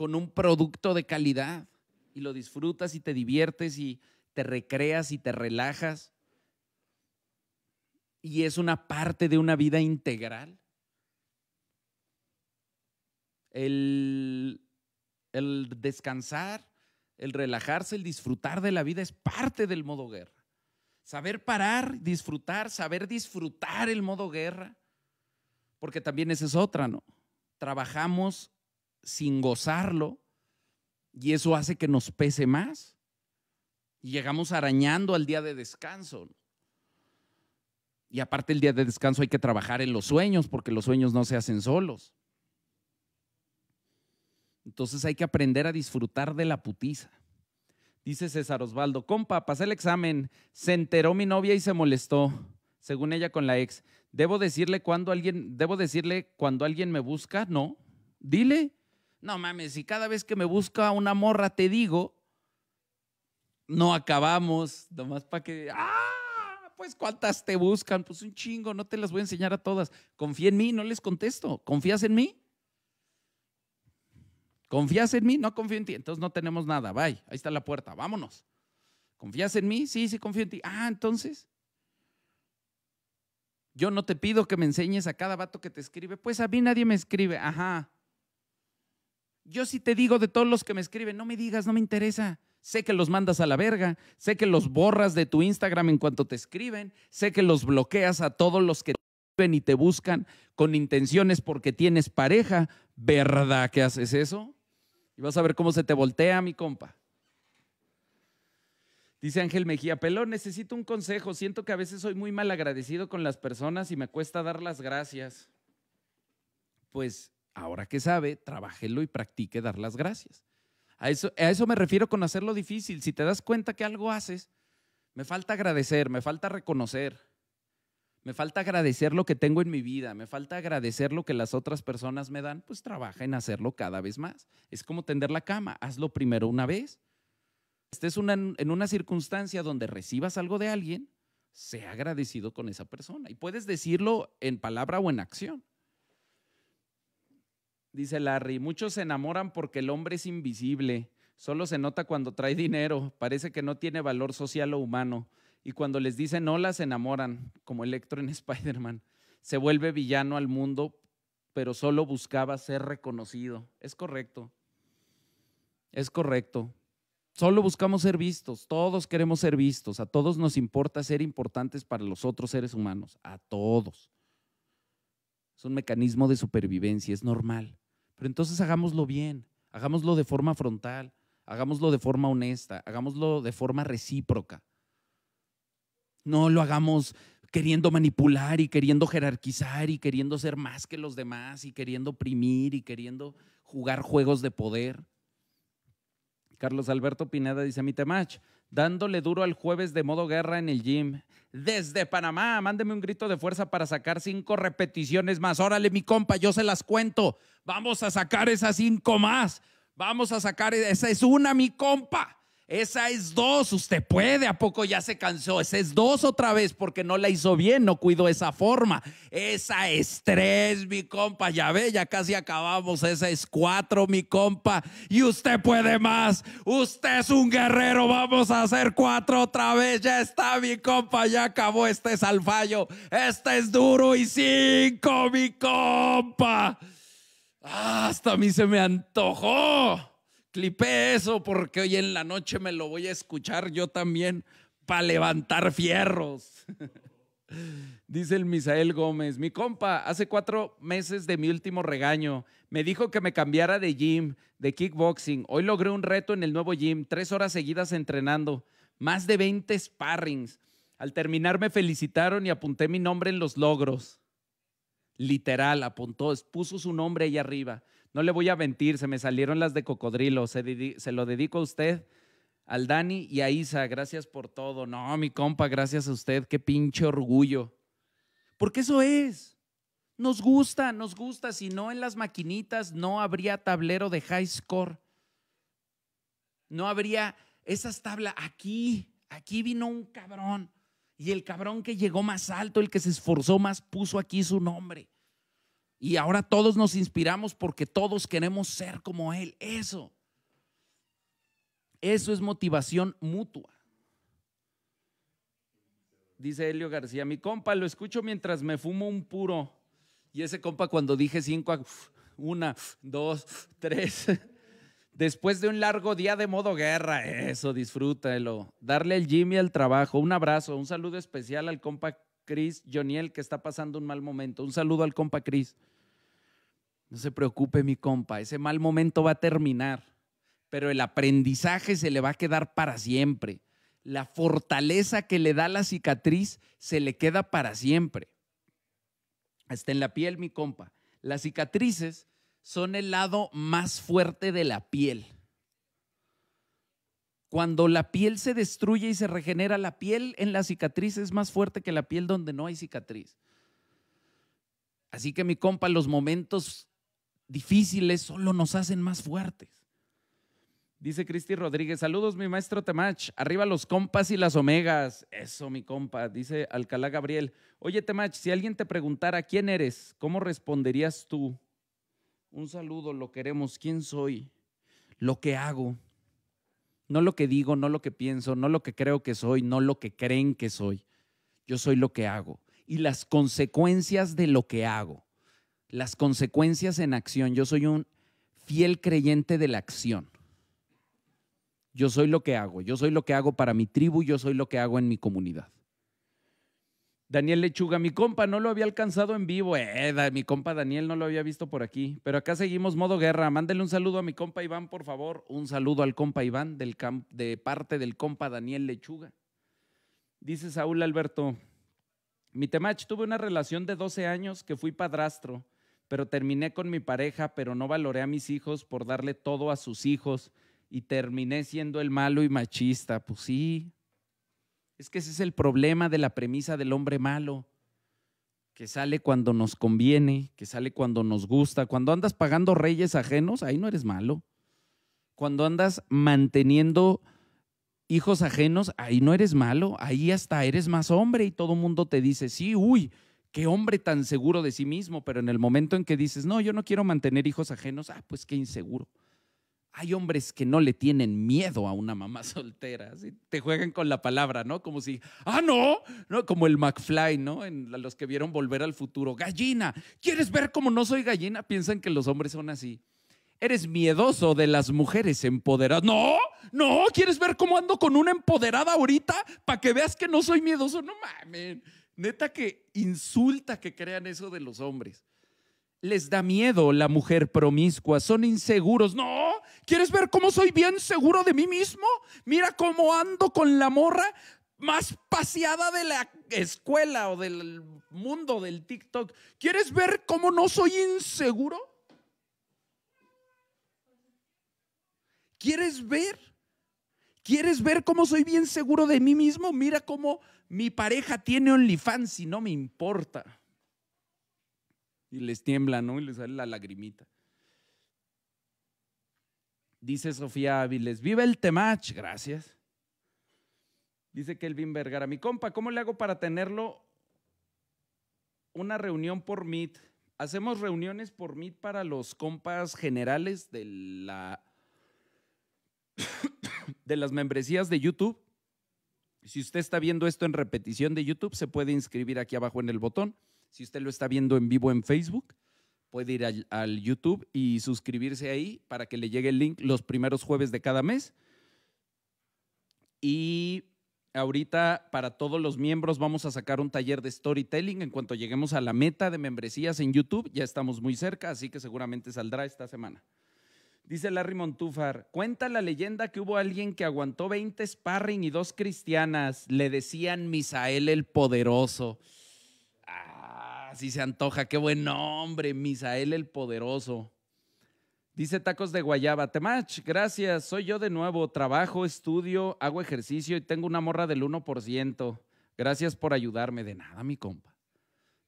con un producto de calidad, y lo disfrutas y te diviertes y te recreas y te relajas. Y es una parte de una vida integral. El, el descansar, el relajarse, el disfrutar de la vida es parte del modo guerra. Saber parar, disfrutar, saber disfrutar el modo guerra, porque también esa es otra, ¿no? Trabajamos sin gozarlo y eso hace que nos pese más. Y llegamos arañando al día de descanso. Y aparte el día de descanso hay que trabajar en los sueños, porque los sueños no se hacen solos. Entonces hay que aprender a disfrutar de la putiza. Dice César Osvaldo, compa, pasé el examen, se enteró mi novia y se molestó, según ella con la ex. ¿Debo decirle cuando alguien, debo decirle cuando alguien me busca? No. Dile. No mames, si cada vez que me busca una morra te digo, no acabamos, nomás para que, ah, pues cuántas te buscan, pues un chingo, no te las voy a enseñar a todas. Confía en mí, no les contesto. ¿Confías en mí? ¿Confías en mí? No confío en ti. Entonces no tenemos nada. Bye. Ahí está la puerta. Vámonos. ¿Confías en mí? Sí, sí, confío en ti. Ah, entonces. Yo no te pido que me enseñes a cada vato que te escribe. Pues a mí nadie me escribe. Ajá. Yo sí te digo de todos los que me escriben, no me digas, no me interesa. Sé que los mandas a la verga, sé que los borras de tu Instagram en cuanto te escriben, sé que los bloqueas a todos los que te escriben y te buscan con intenciones porque tienes pareja. ¿Verdad que haces eso? Y vas a ver cómo se te voltea, mi compa. Dice Ángel Mejía, Pelón, necesito un consejo. Siento que a veces soy muy mal agradecido con las personas y me cuesta dar las gracias. Pues ahora que sabe, trabájelo y practique dar las gracias. A eso, me refiero con hacerlo difícil. Si te das cuenta que algo haces, me falta agradecer, me falta reconocer. Me falta agradecer lo que tengo en mi vida, me falta agradecer lo que las otras personas me dan, pues trabaja en hacerlo cada vez más. Es como tender la cama, hazlo primero una vez. Estés en una circunstancia donde recibas algo de alguien, sea agradecido con esa persona. Y puedes decirlo en palabra o en acción. Dice Larry, muchos se enamoran porque el hombre es invisible, solo se nota cuando trae dinero, parece que no tiene valor social o humano y cuando les dicen hola se enamoran, como Electro en Spider-Man. Se vuelve villano al mundo, pero solo buscaba ser reconocido. Es correcto. Es correcto. Solo buscamos ser vistos, todos queremos ser vistos, a todos nos importa ser importantes para los otros seres humanos, a todos. Es un mecanismo de supervivencia, es normal. Pero entonces hagámoslo bien, hagámoslo de forma frontal, hagámoslo de forma honesta, hagámoslo de forma recíproca. No lo hagamos queriendo manipular y queriendo jerarquizar y queriendo ser más que los demás y queriendo oprimir y queriendo jugar juegos de poder. Carlos Alberto Pineda dice, mi temach, dándole duro al jueves de modo guerra en el gym. Desde Panamá, mándeme un grito de fuerza para sacar cinco repeticiones más. Órale, mi compa, yo se las cuento. Vamos a sacar esas cinco más. Vamos a sacar, esa es una, mi compa. Esa es dos, usted puede, ¿a poco ya se cansó? Esa es dos otra vez porque no la hizo bien, no cuidó esa forma. Esa es tres, mi compa, ya ve, ya casi acabamos. Esa es cuatro, mi compa. Y usted puede más, usted es un guerrero, vamos a hacer cuatro otra vez. Ya está, mi compa, ya acabó. Este es al fallo, este es duro y cinco, mi compa. Ah, hasta a mí se me antojó. Clipé eso porque hoy en la noche me lo voy a escuchar yo también para levantar fierros. Dice el Misael Gómez, mi compa, hace cuatro meses de mi último regaño, me dijo que me cambiara de gym, de kickboxing. Hoy logré un reto en el nuevo gym, tres horas seguidas entrenando, más de 20 sparrings. Al terminar me felicitaron y apunté mi nombre en los logros. Literal, apuntó, puso su nombre ahí arriba. No le voy a mentir, se me salieron las de cocodrilo. Se, lo dedico a usted, al Dani y a Isa. Gracias por todo. No, mi compa, gracias a usted. Qué pinche orgullo. Porque eso es. Nos gusta, nos gusta. Si no en las maquinitas, no habría tablero de high score. No habría esas tablas. Aquí, aquí vino un cabrón. Y el cabrón que llegó más alto, el que se esforzó más, puso aquí su nombre. Y ahora todos nos inspiramos porque todos queremos ser como Él. Eso. Eso es motivación mutua. Dice Helio García, mi compa, lo escucho mientras me fumo un puro. Y ese compa cuando dije cinco, una, dos, tres. Después de un largo día de modo guerra, eso, disfrútalo. Darle el Jimmy al trabajo. Un abrazo, un saludo especial al compa Chris Joniel que está pasando un mal momento. Un saludo al compa Chris. No se preocupe mi compa, ese mal momento va a terminar, pero el aprendizaje se le va a quedar para siempre. La fortaleza que le da la cicatriz se le queda para siempre. Está en la piel, mi compa. Las cicatrices son el lado más fuerte de la piel. Cuando la piel se destruye y se regenera, la piel en la cicatriz es más fuerte que la piel donde no hay cicatriz. Así que mi compa, los momentos difíciles solo nos hacen más fuertes. Dice Cristi Rodríguez, saludos mi maestro Temach, arriba los compas y las omegas. Eso mi compa, dice Alcalá Gabriel. Oye Temach, si alguien te preguntara quién eres, ¿cómo responderías tú? Un saludo, lo queremos, ¿quién soy? Lo que hago. No lo que digo, no lo que pienso, no lo que creo que soy, no lo que creen que soy. Yo soy lo que hago. Y las consecuencias de lo que hago las consecuencias en acción. Yo soy un fiel creyente de la acción. Yo soy lo que hago, yo soy lo que hago para mi tribu, yo soy lo que hago en mi comunidad. Daniel Lechuga, mi compa no lo había alcanzado en vivo, eh, mi compa Daniel no lo había visto por aquí, pero acá seguimos modo guerra. Mándele un saludo a mi compa Iván, por favor, un saludo al compa Iván de parte del compa Daniel Lechuga. Dice Saúl Alberto, mi temach, tuve una relación de 12 años que fui padrastro pero terminé con mi pareja, pero no valoré a mis hijos por darle todo a sus hijos y terminé siendo el malo y machista. Pues sí, es que ese es el problema de la premisa del hombre malo, que sale cuando nos conviene, que sale cuando nos gusta. Cuando andas pagando reyes ajenos, ahí no eres malo. Cuando andas manteniendo hijos ajenos, ahí no eres malo, ahí hasta eres más hombre y todo el mundo te dice, sí, uy, qué hombre tan seguro de sí mismo, pero en el momento en que dices, no, yo no quiero mantener hijos ajenos, ah, pues qué inseguro. Hay hombres que no le tienen miedo a una mamá soltera, te juegan con la palabra, ¿no? Como si, ah, no, no, como el McFly, ¿no? En los que vieron volver al futuro, gallina, ¿quieres ver cómo no soy gallina? Piensan que los hombres son así. Eres miedoso de las mujeres empoderadas. No, no, ¿quieres ver cómo ando con una empoderada ahorita? Para que veas que no soy miedoso. No mames. Neta que insulta que crean eso de los hombres. Les da miedo la mujer promiscua, son inseguros. No, ¿quieres ver cómo soy bien seguro de mí mismo? Mira cómo ando con la morra más paseada de la escuela o del mundo del TikTok. ¿Quieres ver cómo no soy inseguro? ¿Quieres ver ¿Quieres ver cómo soy bien seguro de mí mismo? Mira cómo mi pareja tiene OnlyFans y no me importa. Y les tiembla, ¿no? Y les sale la lagrimita. Dice Sofía Áviles, viva el temach, gracias. Dice Kelvin Vergara, mi compa, ¿cómo le hago para tenerlo una reunión por Meet? Hacemos reuniones por Meet para los compas generales de la de las membresías de YouTube. Si usted está viendo esto en repetición de YouTube, se puede inscribir aquí abajo en el botón. Si usted lo está viendo en vivo en Facebook, puede ir al, YouTube y suscribirse ahí para que le llegue el link los primeros jueves de cada mes. Y ahorita para todos los miembros vamos a sacar un taller de storytelling en cuanto lleguemos a la meta de membresías en YouTube. Ya estamos muy cerca, así que seguramente saldrá esta semana. Dice Larry Montúfar, cuenta la leyenda que hubo alguien que aguantó 20 sparring y dos cristianas. Le decían Misael el Poderoso. Ah, sí se antoja, qué buen nombre, Misael el Poderoso. Dice Tacos de Guayaba, Temach, gracias, soy yo de nuevo, trabajo, estudio, hago ejercicio y tengo una morra del 1%. Gracias por ayudarme, de nada, mi compa.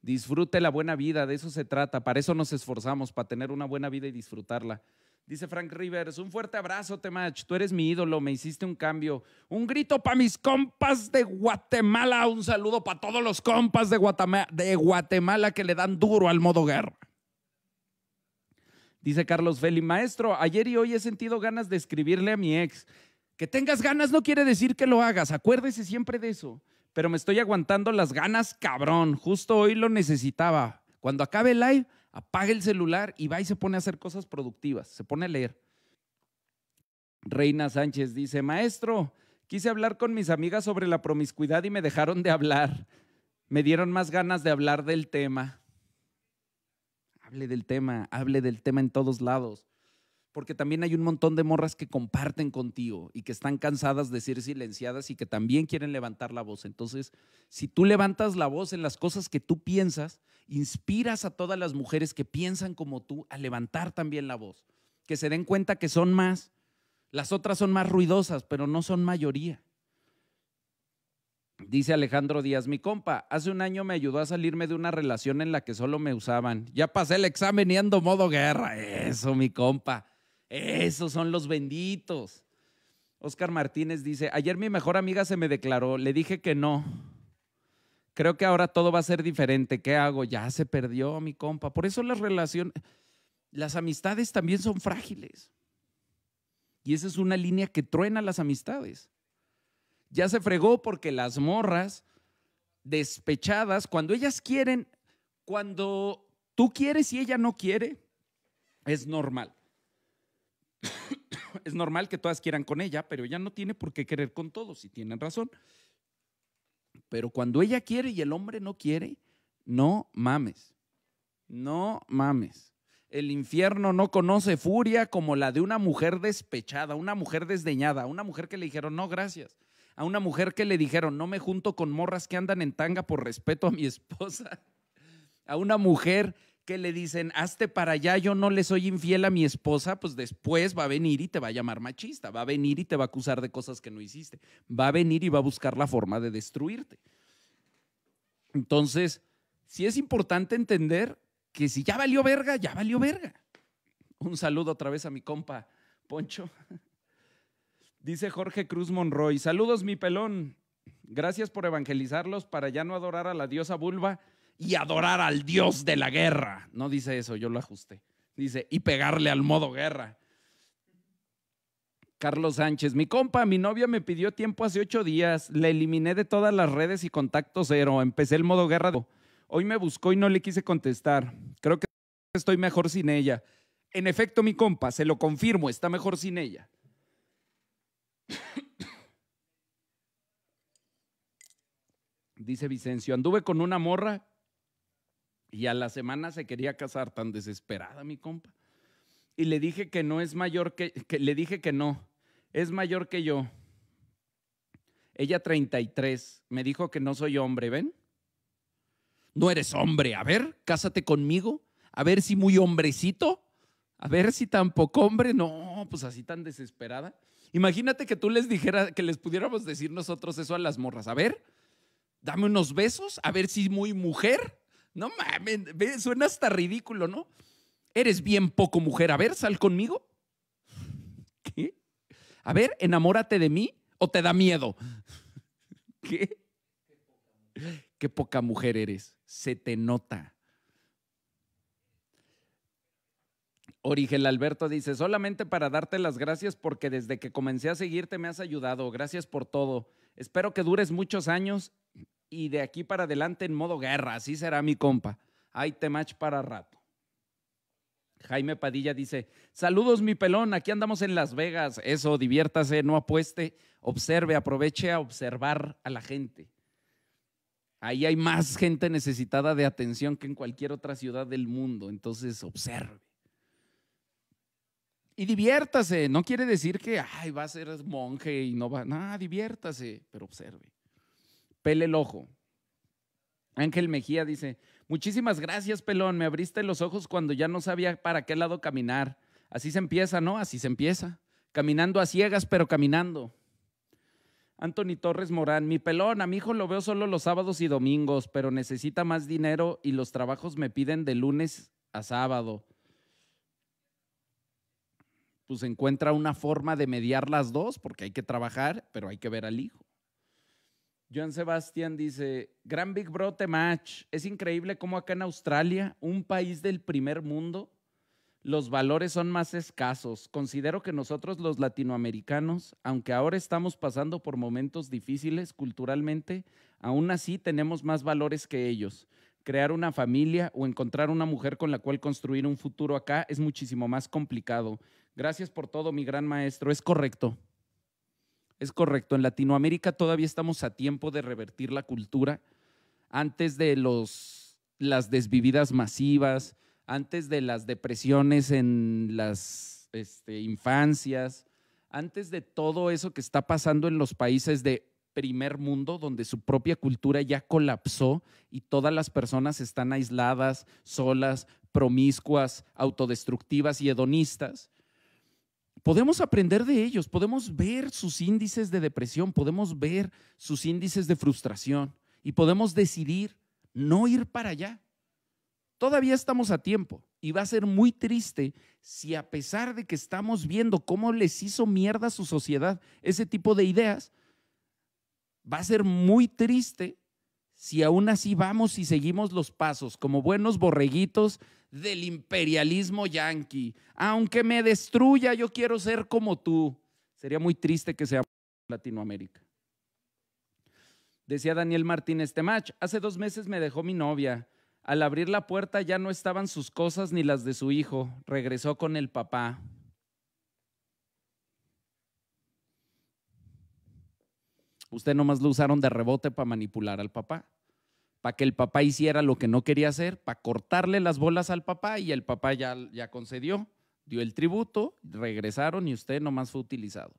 Disfrute la buena vida, de eso se trata, para eso nos esforzamos, para tener una buena vida y disfrutarla. Dice Frank Rivers, un fuerte abrazo, Temach. Tú eres mi ídolo, me hiciste un cambio. Un grito para mis compas de Guatemala. Un saludo para todos los compas de Guatemala, de Guatemala que le dan duro al modo guerra. Dice Carlos Feli, maestro, ayer y hoy he sentido ganas de escribirle a mi ex. Que tengas ganas no quiere decir que lo hagas, acuérdese siempre de eso. Pero me estoy aguantando las ganas, cabrón. Justo hoy lo necesitaba. Cuando acabe el live, apaga el celular y va y se pone a hacer cosas productivas, se pone a leer. Reina Sánchez dice, maestro, quise hablar con mis amigas sobre la promiscuidad y me dejaron de hablar. Me dieron más ganas de hablar del tema. Hable del tema, hable del tema en todos lados. Porque también hay un montón de morras que comparten contigo y que están cansadas de ser silenciadas y que también quieren levantar la voz. Entonces, si tú levantas la voz en las cosas que tú piensas, inspiras a todas las mujeres que piensan como tú a levantar también la voz. Que se den cuenta que son más. Las otras son más ruidosas, pero no son mayoría. Dice Alejandro Díaz, mi compa, hace un año me ayudó a salirme de una relación en la que solo me usaban. Ya pasé el examen y ando modo guerra. Eso, mi compa. Esos son los benditos. Oscar Martínez dice, ayer mi mejor amiga se me declaró, le dije que no. Creo que ahora todo va a ser diferente. ¿Qué hago? Ya se perdió mi compa. Por eso las relaciones, las amistades también son frágiles. Y esa es una línea que truena las amistades. Ya se fregó porque las morras despechadas, cuando ellas quieren, cuando tú quieres y ella no quiere, es normal. es normal que todas quieran con ella, pero ella no tiene por qué querer con todos, y tienen razón. Pero cuando ella quiere y el hombre no quiere, no mames. No mames. El infierno no conoce furia como la de una mujer despechada, una mujer desdeñada, una mujer que le dijeron, no, gracias. A una mujer que le dijeron, no me junto con morras que andan en tanga por respeto a mi esposa. A una mujer que le dicen, hazte para allá, yo no le soy infiel a mi esposa, pues después va a venir y te va a llamar machista, va a venir y te va a acusar de cosas que no hiciste, va a venir y va a buscar la forma de destruirte. Entonces, sí es importante entender que si ya valió verga, ya valió verga. Un saludo otra vez a mi compa Poncho. Dice Jorge Cruz Monroy, saludos mi pelón, gracias por evangelizarlos para ya no adorar a la diosa vulva y adorar al dios de la guerra. No dice eso, yo lo ajusté. Dice, y pegarle al modo guerra. Carlos Sánchez, mi compa, mi novia me pidió tiempo hace ocho días, le eliminé de todas las redes y contacto cero, empecé el modo guerra. Hoy me buscó y no le quise contestar. Creo que estoy mejor sin ella. En efecto, mi compa, se lo confirmo, está mejor sin ella. Dice Vicencio, anduve con una morra y a la semana se quería casar, tan desesperada mi compa. Y le dije que no es mayor que, que le dije que no, es mayor que yo. Ella 33, me dijo que no soy hombre, ¿ven? No eres hombre, a ver, cásate conmigo, a ver si muy hombrecito, a ver si tampoco hombre, no, pues así tan desesperada. Imagínate que tú les dijeras, que les pudiéramos decir nosotros eso a las morras. A ver, dame unos besos, a ver si muy mujer. No mames, suena hasta ridículo, ¿no? Eres bien poco mujer. A ver, sal conmigo. ¿Qué? A ver, enamórate de mí o te da miedo. ¿Qué? Qué poca mujer eres. Se te nota. Origel Alberto dice, solamente para darte las gracias porque desde que comencé a seguirte me has ayudado. Gracias por todo. Espero que dures muchos años y de aquí para adelante en modo guerra. Así será mi compa. Hay te match para rato. Jaime Padilla dice, saludos mi pelón, aquí andamos en Las Vegas. Eso, diviértase, no apueste, observe, aproveche a observar a la gente. Ahí hay más gente necesitada de atención que en cualquier otra ciudad del mundo, entonces observe. Y diviértase, no quiere decir que ay, va a ser monje y no va, no, diviértase, pero observe. Pele el ojo. Ángel Mejía dice, muchísimas gracias, pelón, me abriste los ojos cuando ya no sabía para qué lado caminar. Así se empieza, ¿no? Así se empieza. Caminando a ciegas, pero caminando. Anthony Torres Morán, mi pelón, a mi hijo lo veo solo los sábados y domingos, pero necesita más dinero y los trabajos me piden de lunes a sábado pues encuentra una forma de mediar las dos, porque hay que trabajar, pero hay que ver al hijo. Joan Sebastián dice, Gran Big Brote Match, es increíble cómo acá en Australia, un país del primer mundo, los valores son más escasos. Considero que nosotros los latinoamericanos, aunque ahora estamos pasando por momentos difíciles culturalmente, aún así tenemos más valores que ellos. Crear una familia o encontrar una mujer con la cual construir un futuro acá es muchísimo más complicado. Gracias por todo, mi gran maestro. Es correcto. Es correcto. En Latinoamérica todavía estamos a tiempo de revertir la cultura antes de los, las desvividas masivas, antes de las depresiones en las este, infancias, antes de todo eso que está pasando en los países de primer mundo, donde su propia cultura ya colapsó y todas las personas están aisladas, solas, promiscuas, autodestructivas y hedonistas podemos aprender de ellos, podemos ver sus índices de depresión, podemos ver sus índices de frustración y podemos decidir no ir para allá. Todavía estamos a tiempo y va a ser muy triste si a pesar de que estamos viendo cómo les hizo mierda a su sociedad ese tipo de ideas, va a ser muy triste si aún así vamos y seguimos los pasos como buenos borreguitos del imperialismo yanqui. Aunque me destruya, yo quiero ser como tú. Sería muy triste que sea Latinoamérica. Decía Daniel Martínez Temach, hace dos meses me dejó mi novia. Al abrir la puerta ya no estaban sus cosas ni las de su hijo. Regresó con el papá. Usted nomás lo usaron de rebote para manipular al papá para que el papá hiciera lo que no quería hacer, para cortarle las bolas al papá y el papá ya, ya concedió, dio el tributo, regresaron y usted nomás fue utilizado.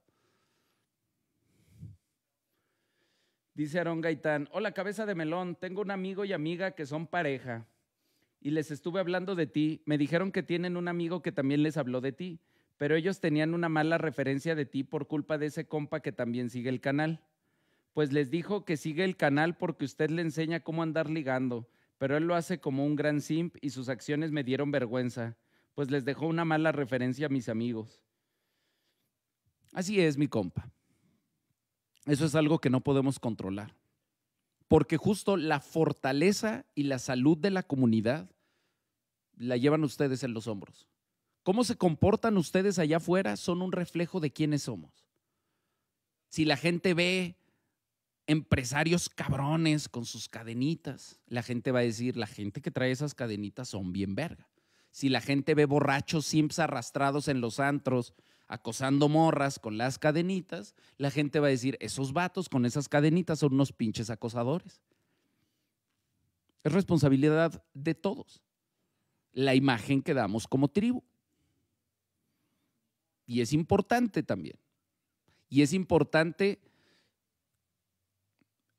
Dice Aaron Gaitán, hola cabeza de melón, tengo un amigo y amiga que son pareja y les estuve hablando de ti. Me dijeron que tienen un amigo que también les habló de ti, pero ellos tenían una mala referencia de ti por culpa de ese compa que también sigue el canal pues les dijo que sigue el canal porque usted le enseña cómo andar ligando, pero él lo hace como un gran simp y sus acciones me dieron vergüenza, pues les dejó una mala referencia a mis amigos. Así es, mi compa. Eso es algo que no podemos controlar, porque justo la fortaleza y la salud de la comunidad la llevan ustedes en los hombros. Cómo se comportan ustedes allá afuera son un reflejo de quiénes somos. Si la gente ve empresarios cabrones con sus cadenitas. La gente va a decir, la gente que trae esas cadenitas son bien verga. Si la gente ve borrachos simps arrastrados en los antros, acosando morras con las cadenitas, la gente va a decir, esos vatos con esas cadenitas son unos pinches acosadores. Es responsabilidad de todos la imagen que damos como tribu. Y es importante también. Y es importante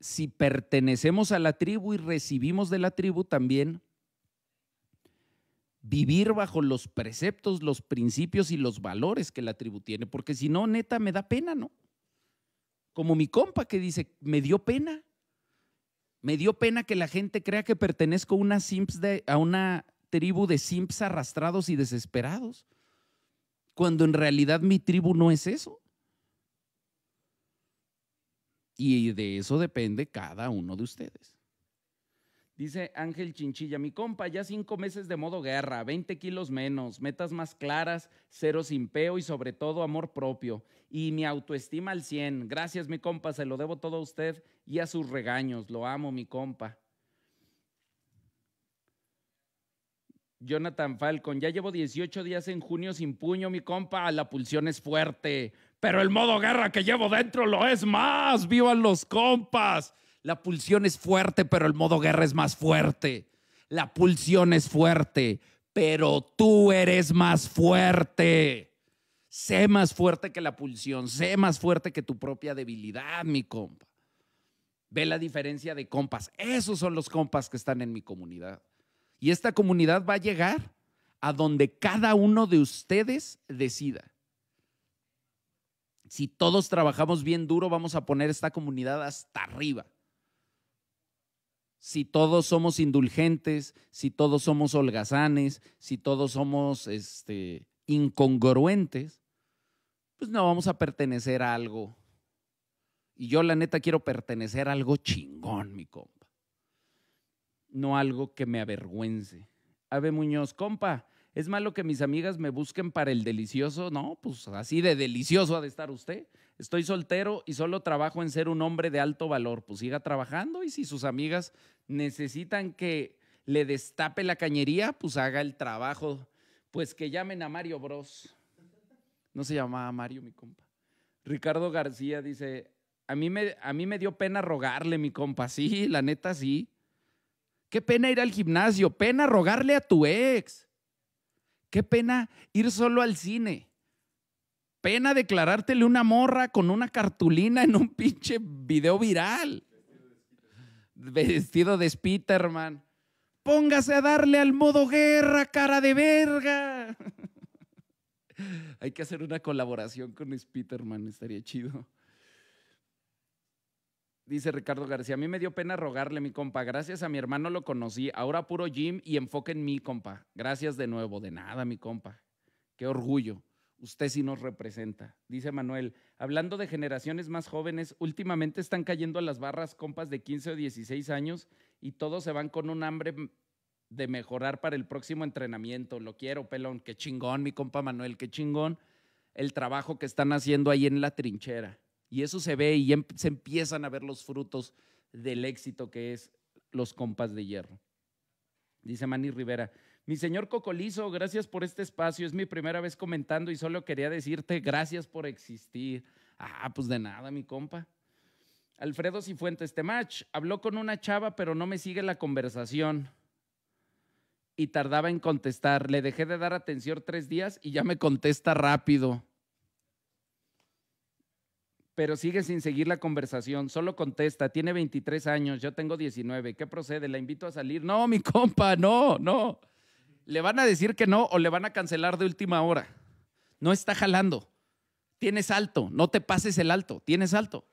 si pertenecemos a la tribu y recibimos de la tribu también vivir bajo los preceptos, los principios y los valores que la tribu tiene, porque si no, neta, me da pena, ¿no? Como mi compa que dice, me dio pena. Me dio pena que la gente crea que pertenezco a una, simps de, a una tribu de simps arrastrados y desesperados, cuando en realidad mi tribu no es eso. Y de eso depende cada uno de ustedes. Dice Ángel Chinchilla, mi compa, ya cinco meses de modo guerra, 20 kilos menos, metas más claras, cero sin peo y sobre todo amor propio. Y mi autoestima al 100. Gracias, mi compa, se lo debo todo a usted y a sus regaños. Lo amo, mi compa. Jonathan Falcon, ya llevo 18 días en junio sin puño, mi compa, la pulsión es fuerte, pero el modo guerra que llevo dentro lo es más. ¡Vivan los compas! La pulsión es fuerte, pero el modo guerra es más fuerte. La pulsión es fuerte, pero tú eres más fuerte. Sé más fuerte que la pulsión, sé más fuerte que tu propia debilidad, mi compa. Ve la diferencia de compas. Esos son los compas que están en mi comunidad. Y esta comunidad va a llegar a donde cada uno de ustedes decida. Si todos trabajamos bien duro, vamos a poner esta comunidad hasta arriba. Si todos somos indulgentes, si todos somos holgazanes, si todos somos este, incongruentes, pues no vamos a pertenecer a algo. Y yo la neta quiero pertenecer a algo chingón, mi compa no algo que me avergüence. Ave Muñoz, compa, ¿es malo que mis amigas me busquen para el delicioso? No, pues así de delicioso ha de estar usted. Estoy soltero y solo trabajo en ser un hombre de alto valor. Pues siga trabajando y si sus amigas necesitan que le destape la cañería, pues haga el trabajo. Pues que llamen a Mario Bros. No se llamaba Mario, mi compa. Ricardo García dice, a mí me, a mí me dio pena rogarle, mi compa. Sí, la neta sí. Qué pena ir al gimnasio, pena rogarle a tu ex. Qué pena ir solo al cine. Pena declarártele una morra con una cartulina en un pinche video viral. Vestido de Spiderman. Póngase a darle al modo guerra, cara de verga. Hay que hacer una colaboración con Spiderman, estaría chido. Dice Ricardo García, a mí me dio pena rogarle, mi compa. Gracias a mi hermano lo conocí. Ahora puro gym y enfoque en mí, compa. Gracias de nuevo. De nada, mi compa. Qué orgullo. Usted sí nos representa. Dice Manuel, hablando de generaciones más jóvenes, últimamente están cayendo a las barras compas de 15 o 16 años y todos se van con un hambre de mejorar para el próximo entrenamiento. Lo quiero, pelón. Qué chingón, mi compa Manuel. Qué chingón el trabajo que están haciendo ahí en la trinchera. Y eso se ve y em, se empiezan a ver los frutos del éxito que es los compas de hierro. Dice Manny Rivera, mi señor Cocolizo, gracias por este espacio. Es mi primera vez comentando y solo quería decirte gracias por existir. Ah, pues de nada, mi compa. Alfredo Cifuentes, match habló con una chava, pero no me sigue la conversación. Y tardaba en contestar. Le dejé de dar atención tres días y ya me contesta rápido pero sigue sin seguir la conversación. Solo contesta, tiene 23 años, yo tengo 19. ¿Qué procede? ¿La invito a salir? No, mi compa, no, no. Le van a decir que no o le van a cancelar de última hora. No está jalando. Tienes alto, no te pases el alto, tienes alto.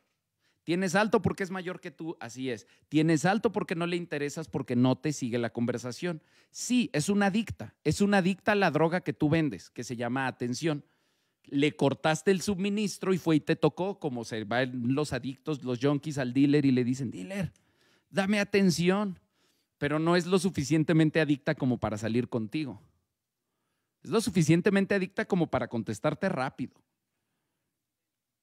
Tienes alto porque es mayor que tú, así es. Tienes alto porque no le interesas, porque no te sigue la conversación. Sí, es una adicta, es una adicta a la droga que tú vendes, que se llama atención le cortaste el suministro y fue y te tocó, como se van los adictos, los junkies al dealer y le dicen, dealer, dame atención, pero no es lo suficientemente adicta como para salir contigo. Es lo suficientemente adicta como para contestarte rápido,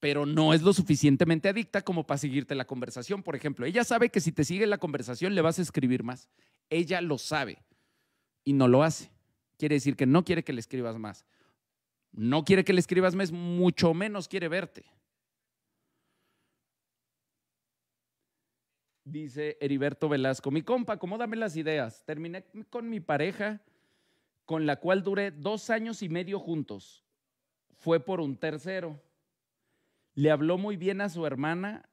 pero no es lo suficientemente adicta como para seguirte la conversación. Por ejemplo, ella sabe que si te sigue la conversación le vas a escribir más. Ella lo sabe y no lo hace. Quiere decir que no quiere que le escribas más no quiere que le escribas mes, mucho menos quiere verte. Dice Heriberto Velasco, mi compa, acomódame las ideas. Terminé con mi pareja, con la cual duré dos años y medio juntos. Fue por un tercero. Le habló muy bien a su hermana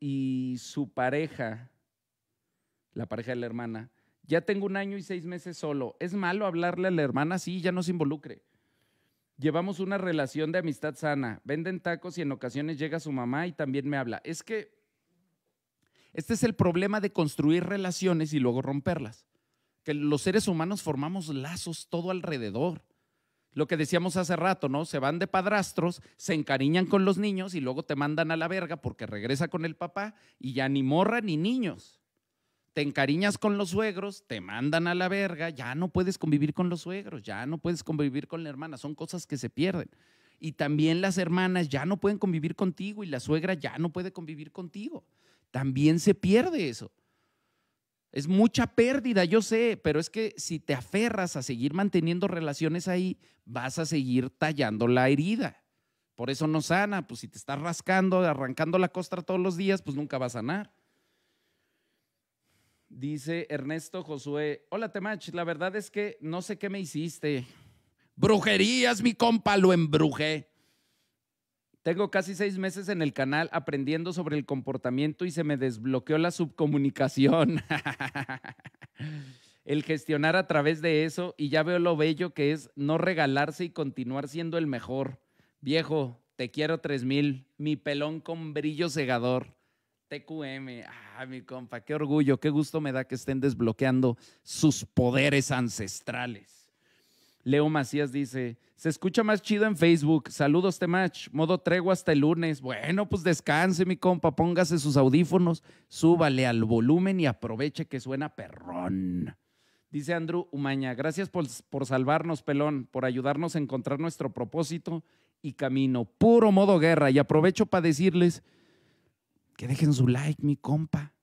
y su pareja, la pareja de la hermana, Ya tengo un año y seis meses solo. ¿Es malo hablarle a la hermana? Sí, ya no se involucre. Llevamos una relación de amistad sana. Venden tacos y en ocasiones llega su mamá y también me habla. Es que este es el problema de construir relaciones y luego romperlas. Que los seres humanos formamos lazos todo alrededor. Lo que decíamos hace rato, ¿no? Se van de padrastros, se encariñan con los niños y luego te mandan a la verga porque regresa con el papá y ya ni morra ni niños te encariñas con los suegros, te mandan a la verga, ya no puedes convivir con los suegros, ya no puedes convivir con la hermana, son cosas que se pierden. Y también las hermanas ya no pueden convivir contigo y la suegra ya no puede convivir contigo. También se pierde eso. Es mucha pérdida, yo sé, pero es que si te aferras a seguir manteniendo relaciones ahí, vas a seguir tallando la herida. Por eso no sana, pues si te estás rascando, arrancando la costra todos los días, pues nunca va a sanar. Dice Ernesto Josué, hola Temach, la verdad es que no sé qué me hiciste. Brujerías, mi compa, lo embrujé. Tengo casi seis meses en el canal aprendiendo sobre el comportamiento y se me desbloqueó la subcomunicación. el gestionar a través de eso y ya veo lo bello que es no regalarse y continuar siendo el mejor. Viejo, te quiero tres mil, mi pelón con brillo cegador. TQM, ah, mi compa, qué orgullo, qué gusto me da que estén desbloqueando sus poderes ancestrales. Leo Macías dice, se escucha más chido en Facebook. Saludos, Temach. Modo tregua hasta el lunes. Bueno, pues descanse, mi compa. Póngase sus audífonos, súbale al volumen y aproveche que suena perrón. Dice Andrew Umaña, gracias por, por salvarnos, pelón, por ayudarnos a encontrar nuestro propósito y camino. Puro modo guerra. Y aprovecho para decirles que dejen su like, mi compa.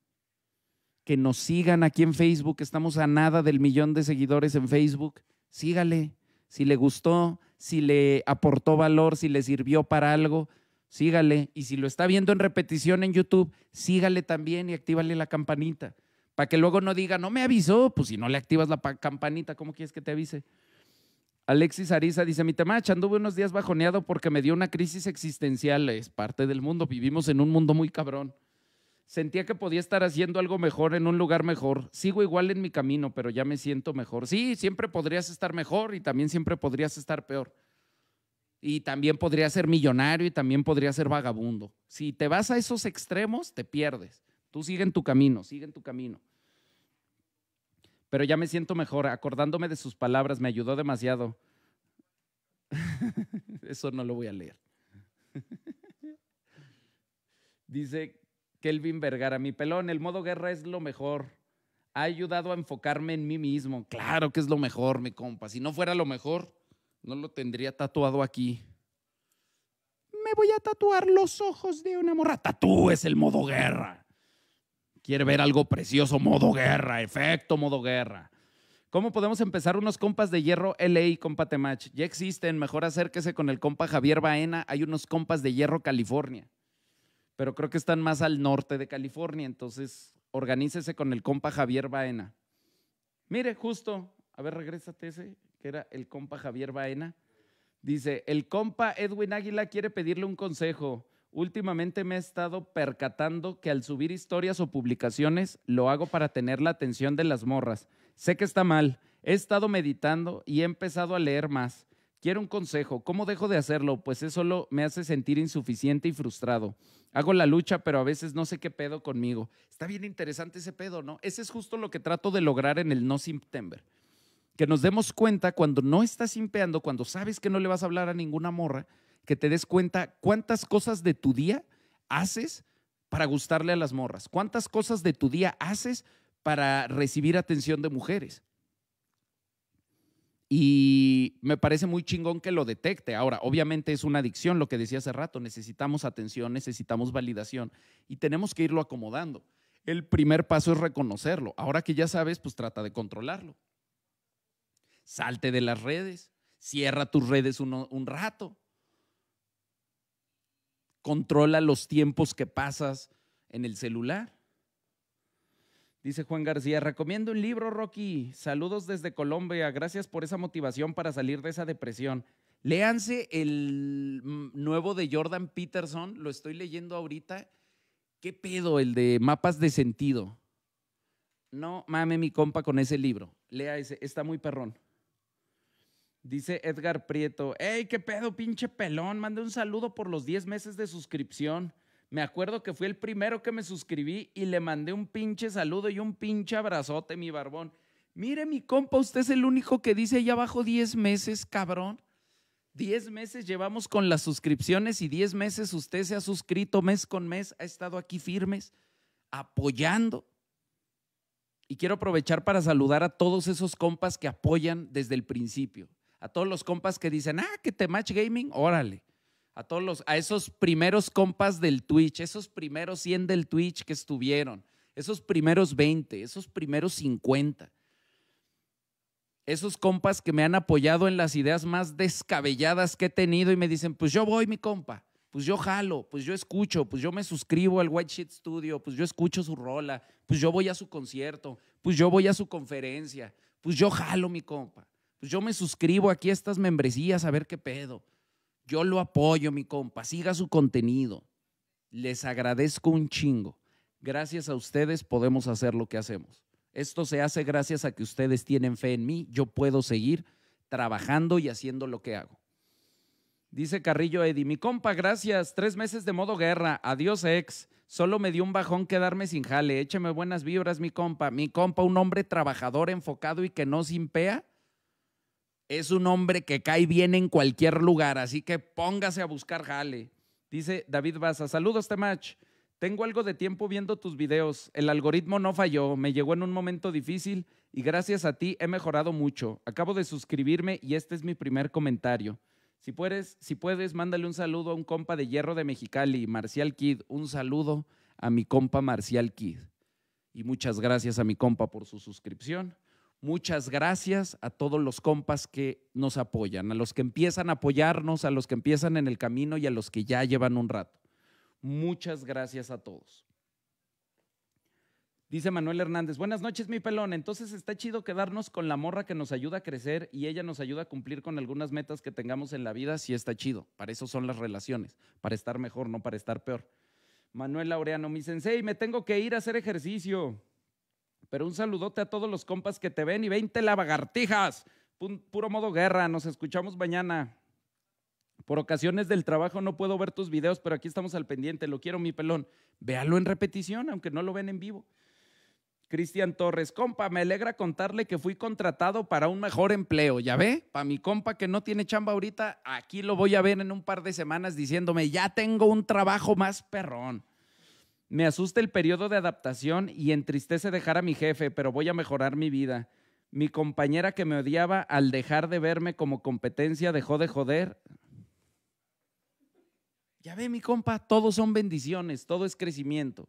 Que nos sigan aquí en Facebook. Estamos a nada del millón de seguidores en Facebook. Sígale. Si le gustó, si le aportó valor, si le sirvió para algo, sígale. Y si lo está viendo en repetición en YouTube, sígale también y actívale la campanita. Para que luego no diga, no me avisó. Pues si no le activas la campanita, ¿cómo quieres que te avise? Alexis Ariza dice, mi tema anduve unos días bajoneado porque me dio una crisis existencial, es parte del mundo, vivimos en un mundo muy cabrón. Sentía que podía estar haciendo algo mejor en un lugar mejor. Sigo igual en mi camino, pero ya me siento mejor. Sí, siempre podrías estar mejor y también siempre podrías estar peor. Y también podrías ser millonario y también podrías ser vagabundo. Si te vas a esos extremos, te pierdes. Tú sigue en tu camino, sigue en tu camino pero ya me siento mejor. Acordándome de sus palabras, me ayudó demasiado. Eso no lo voy a leer. Dice Kelvin Vergara, mi pelón, el modo guerra es lo mejor. Ha ayudado a enfocarme en mí mismo. Claro que es lo mejor, mi compa. Si no fuera lo mejor, no lo tendría tatuado aquí. Me voy a tatuar los ojos de una morra. es el modo guerra. Quiere ver algo precioso, modo guerra, efecto modo guerra. ¿Cómo podemos empezar unos compas de hierro LA, compa Temach? Ya existen, mejor acérquese con el compa Javier Baena. Hay unos compas de hierro California, pero creo que están más al norte de California, entonces organícese con el compa Javier Baena. Mire, justo, a ver, regrésate ese, que era el compa Javier Baena. Dice, el compa Edwin Águila quiere pedirle un consejo. Últimamente me he estado percatando que al subir historias o publicaciones lo hago para tener la atención de las morras. Sé que está mal. He estado meditando y he empezado a leer más. Quiero un consejo. ¿Cómo dejo de hacerlo? Pues eso solo me hace sentir insuficiente y frustrado. Hago la lucha, pero a veces no sé qué pedo conmigo. Está bien interesante ese pedo, ¿no? Ese es justo lo que trato de lograr en el No September. Que nos demos cuenta cuando no estás simpeando, cuando sabes que no le vas a hablar a ninguna morra, que te des cuenta cuántas cosas de tu día haces para gustarle a las morras, cuántas cosas de tu día haces para recibir atención de mujeres. Y me parece muy chingón que lo detecte. Ahora, obviamente es una adicción, lo que decía hace rato, necesitamos atención, necesitamos validación y tenemos que irlo acomodando. El primer paso es reconocerlo. Ahora que ya sabes, pues trata de controlarlo. Salte de las redes, cierra tus redes un rato, controla los tiempos que pasas en el celular. Dice Juan García, recomiendo un libro, Rocky. Saludos desde Colombia. Gracias por esa motivación para salir de esa depresión. Léanse el nuevo de Jordan Peterson, lo estoy leyendo ahorita. ¿Qué pedo? El de mapas de sentido. No mame mi compa con ese libro. Lea ese, está muy perrón. Dice Edgar Prieto, hey, qué pedo, pinche pelón, mande un saludo por los 10 meses de suscripción. Me acuerdo que fui el primero que me suscribí y le mandé un pinche saludo y un pinche abrazote, mi barbón. Mire, mi compa, usted es el único que dice ahí abajo 10 meses, cabrón. 10 meses llevamos con las suscripciones y 10 meses usted se ha suscrito mes con mes, ha estado aquí firmes, apoyando. Y quiero aprovechar para saludar a todos esos compas que apoyan desde el principio. A todos los compas que dicen, ah, que te match gaming, órale. A todos los, a esos primeros compas del Twitch, esos primeros 100 del Twitch que estuvieron, esos primeros 20, esos primeros 50 esos compas que me han apoyado en las ideas más descabelladas que he tenido y me dicen, pues yo voy, mi compa, pues yo jalo, pues yo escucho, pues yo me suscribo al White Sheet Studio, pues yo escucho su rola, pues yo voy a su concierto, pues yo voy a su conferencia, pues yo jalo, mi compa, yo me suscribo aquí a estas membresías a ver qué pedo. Yo lo apoyo, mi compa, siga su contenido. Les agradezco un chingo. Gracias a ustedes podemos hacer lo que hacemos. Esto se hace gracias a que ustedes tienen fe en mí. Yo puedo seguir trabajando y haciendo lo que hago. Dice Carrillo Eddie, mi compa, gracias. Tres meses de modo guerra. Adiós, ex. Solo me dio un bajón quedarme sin jale. Écheme buenas vibras, mi compa. Mi compa, un hombre trabajador, enfocado y que no simpea. Es un hombre que cae bien en cualquier lugar, así que póngase a buscar jale. Dice David Baza, saludos, Temach. Tengo algo de tiempo viendo tus videos. El algoritmo no falló, me llegó en un momento difícil y gracias a ti he mejorado mucho. Acabo de suscribirme y este es mi primer comentario. Si puedes, si puedes, mándale un saludo a un compa de hierro de Mexicali, Marcial Kid. Un saludo a mi compa Marcial Kid. Y muchas gracias a mi compa por su suscripción. Muchas gracias a todos los compas que nos apoyan, a los que empiezan a apoyarnos, a los que empiezan en el camino y a los que ya llevan un rato. Muchas gracias a todos. Dice Manuel Hernández, buenas noches mi pelón, entonces está chido quedarnos con la morra que nos ayuda a crecer y ella nos ayuda a cumplir con algunas metas que tengamos en la vida, sí está chido, para eso son las relaciones, para estar mejor, no para estar peor. Manuel Laureano, mi sensei, me tengo que ir a hacer ejercicio, pero un saludote a todos los compas que te ven y 20 lavagartijas, puro modo guerra, nos escuchamos mañana. Por ocasiones del trabajo no puedo ver tus videos, pero aquí estamos al pendiente. Lo quiero, mi pelón. Véalo en repetición, aunque no lo ven en vivo. Cristian Torres, compa, me alegra contarle que fui contratado para un mejor empleo. ¿Ya ve? Para mi compa que no tiene chamba ahorita, aquí lo voy a ver en un par de semanas diciéndome, ya tengo un trabajo más perrón. Me asusta el periodo de adaptación y entristece dejar a mi jefe, pero voy a mejorar mi vida. Mi compañera que me odiaba al dejar de verme como competencia dejó de joder. Ya ve mi compa, todos son bendiciones, todo es crecimiento.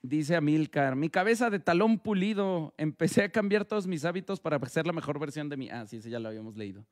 Dice Amilcar, mi cabeza de talón pulido, empecé a cambiar todos mis hábitos para ser la mejor versión de mí. Ah, sí, ese ya lo habíamos leído.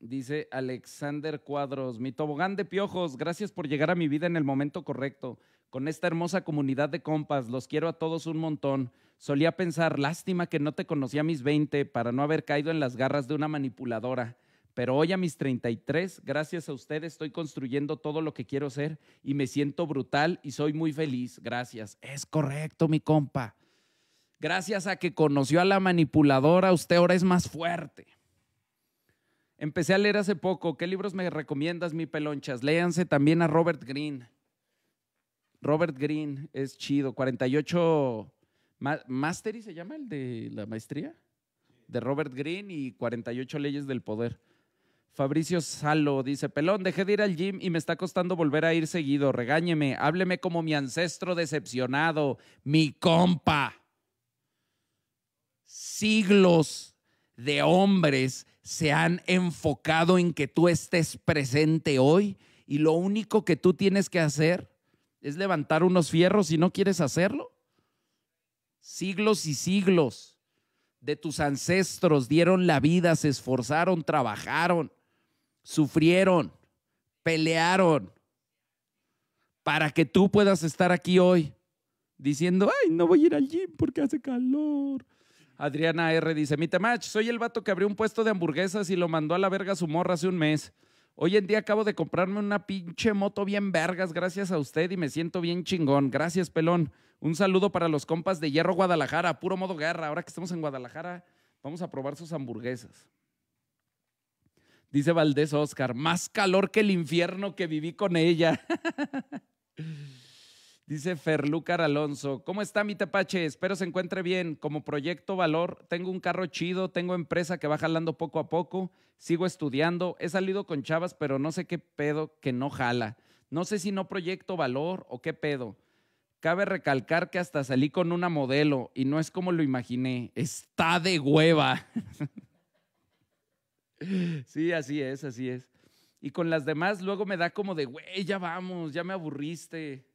Dice Alexander Cuadros, mi tobogán de piojos, gracias por llegar a mi vida en el momento correcto. Con esta hermosa comunidad de compas, los quiero a todos un montón. Solía pensar, lástima que no te conocí a mis 20 para no haber caído en las garras de una manipuladora. Pero hoy a mis 33, gracias a usted, estoy construyendo todo lo que quiero ser y me siento brutal y soy muy feliz. Gracias. Es correcto, mi compa. Gracias a que conoció a la manipuladora, usted ahora es más fuerte. Empecé a leer hace poco. ¿Qué libros me recomiendas, mi pelonchas? Léanse también a Robert Greene. Robert Greene es chido. 48 Mastery se llama el de la maestría de Robert Greene y 48 leyes del poder. Fabricio Salo dice, pelón, dejé de ir al gym y me está costando volver a ir seguido. Regáñeme, hábleme como mi ancestro decepcionado, mi compa. Siglos de hombres se han enfocado en que tú estés presente hoy y lo único que tú tienes que hacer es levantar unos fierros si no quieres hacerlo. Siglos y siglos de tus ancestros dieron la vida, se esforzaron, trabajaron sufrieron, pelearon para que tú puedas estar aquí hoy diciendo, ay, no voy a ir al gym porque hace calor. Adriana R. dice, mi temach, soy el vato que abrió un puesto de hamburguesas y lo mandó a la verga su morra hace un mes. Hoy en día acabo de comprarme una pinche moto bien vergas gracias a usted y me siento bien chingón. Gracias, pelón. Un saludo para los compas de Hierro Guadalajara, puro modo guerra. Ahora que estamos en Guadalajara, vamos a probar sus hamburguesas. Dice Valdés Oscar, más calor que el infierno que viví con ella. Dice Ferlúcar Alonso, ¿cómo está mi tepache? Espero se encuentre bien. Como proyecto valor, tengo un carro chido, tengo empresa que va jalando poco a poco, sigo estudiando, he salido con chavas, pero no sé qué pedo que no jala. No sé si no proyecto valor o qué pedo. Cabe recalcar que hasta salí con una modelo y no es como lo imaginé, está de hueva. sí, así es, así es. Y con las demás luego me da como de, güey, ya vamos, ya me aburriste.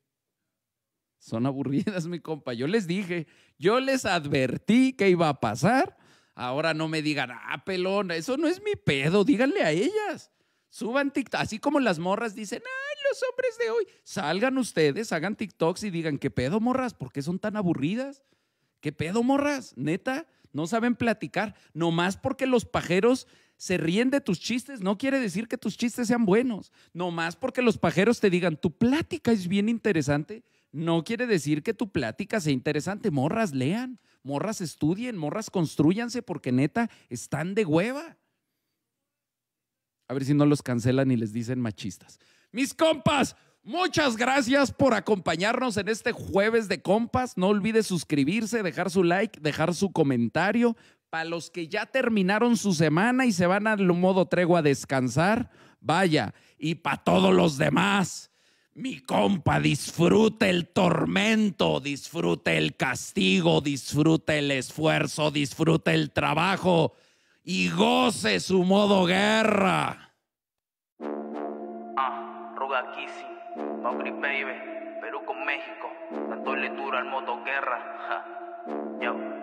Son aburridas, mi compa. Yo les dije, yo les advertí que iba a pasar. Ahora no me digan, ah, pelón, eso no es mi pedo, díganle a ellas. Suban TikTok, así como las morras dicen, ay, los hombres de hoy, salgan ustedes, hagan TikToks y digan, ¿qué pedo, morras? ¿Por qué son tan aburridas? ¿Qué pedo, morras? Neta, no saben platicar. Nomás porque los pajeros se ríen de tus chistes, no quiere decir que tus chistes sean buenos. Nomás porque los pajeros te digan, tu plática es bien interesante, no quiere decir que tu plática sea interesante. Morras lean, morras estudien, morras construyanse porque neta están de hueva. A ver si no los cancelan y les dicen machistas. Mis compas, muchas gracias por acompañarnos en este jueves de compas. No olvides suscribirse, dejar su like, dejar su comentario. Para los que ya terminaron su semana y se van al modo tregua a descansar, vaya. Y para todos los demás, mi compa, disfrute el tormento, disfrute el castigo, disfrute el esfuerzo, disfrute el trabajo y goce su modo guerra. Ah, Ruga Kissy, Mauri Baby, Perú con México, dándole duro al modo guerra. Ja. Yo.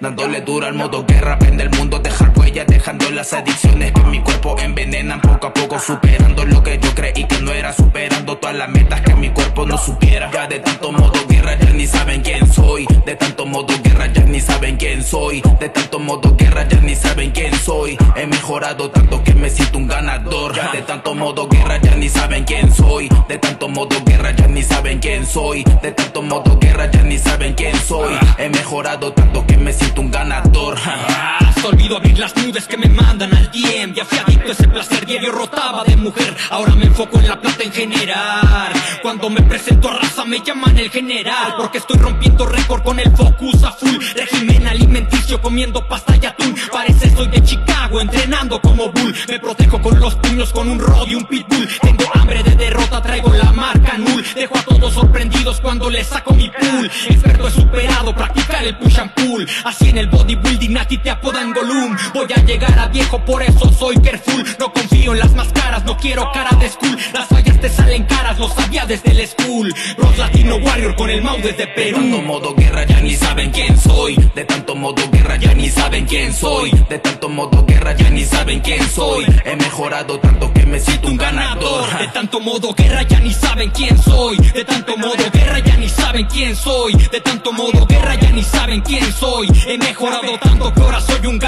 Dándole duro al modo guerra, prende el mundo, dejar huella, dejando las adicciones que mi cuerpo envenenan. Poco a poco, superando lo que yo creí que no era, superando todas las metas que mi cuerpo no supiera. Ya de tanto modo guerra ya ni saben quién soy, de tanto modo guerra ya ni saben quién soy, de tanto modo guerra ya ni saben quién soy. He mejorado tanto que me siento un ganador. Ya. De tanto modo guerra ya ni saben quién soy, de tanto modo guerra ya ni saben quién soy, de tanto modo guerra ya ni saben quién soy. He mejorado tanto que me siento un ganador. Olvido abrir las nudes que me mandan al DM Ya fui adicto a ese placer diario rotaba de mujer. Ahora me enfoco en la plata en general. Cuando me presento a raza me llaman el general. Porque estoy rompiendo récord con el focus a full. Régimen alimenticio comiendo pasta y atún. Parece soy de Chicago entrenando como bull. Me protejo con los puños con un rod y un pitbull. Tengo hambre de derrota traigo la marca null. Dejo a todos sorprendidos cuando le saco mi pool. Experto he superado practicar el push and pull. Así en el bodybuilding a te apodan Voy a llegar a viejo por eso soy careful No confío en las máscaras, no quiero cara de school Las fallas te salen caras, lo sabía desde el school Bros Latino Warrior con el Mau desde De Perú tanto modo guerra ya ni saben quién soy. De tanto modo guerra ya ni saben quién soy. De tanto modo guerra ya ni saben quién soy. He mejorado tanto que me siento un ganador. De tanto modo guerra ya ni saben quién soy De tanto modo guerra ya ni saben quién soy De tanto modo guerra ya ni saben quién soy He mejorado tanto que ahora soy un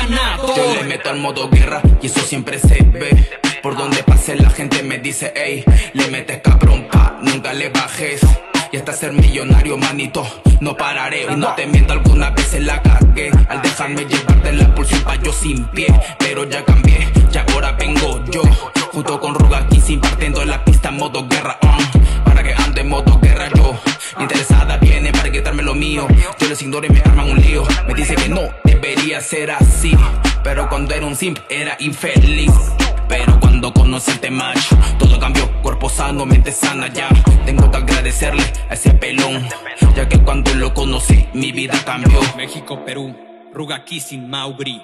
Yo le meto al modo guerra y eso siempre se ve. Por donde pase la gente me dice, ey, le metes cabrón, pa, nunca le bajes. Y hasta ser millonario, manito, no pararé. Y no te miento, alguna vez se la cagué. Al dejarme llevar de la pulsión pa' yo sin pie. Pero ya cambié, ya ahora vengo yo. Junto con Ruga sin partiendo en la pista modo guerra. mm, para que ande modo guerra yo. Interesada viene para quitarme lo mío. Yo les ignoro y me arman un lío. Me dice que no debería ser así. Pero cuando era un simp era infeliz. Pero cuando conocí este macho, todo cambió, cuerpo sano, mente sana ya. Tengo que agradecerle a ese pelón, ya que cuando lo conocí, mi vida cambió. México, Perú, Ruga Kissing, Maubri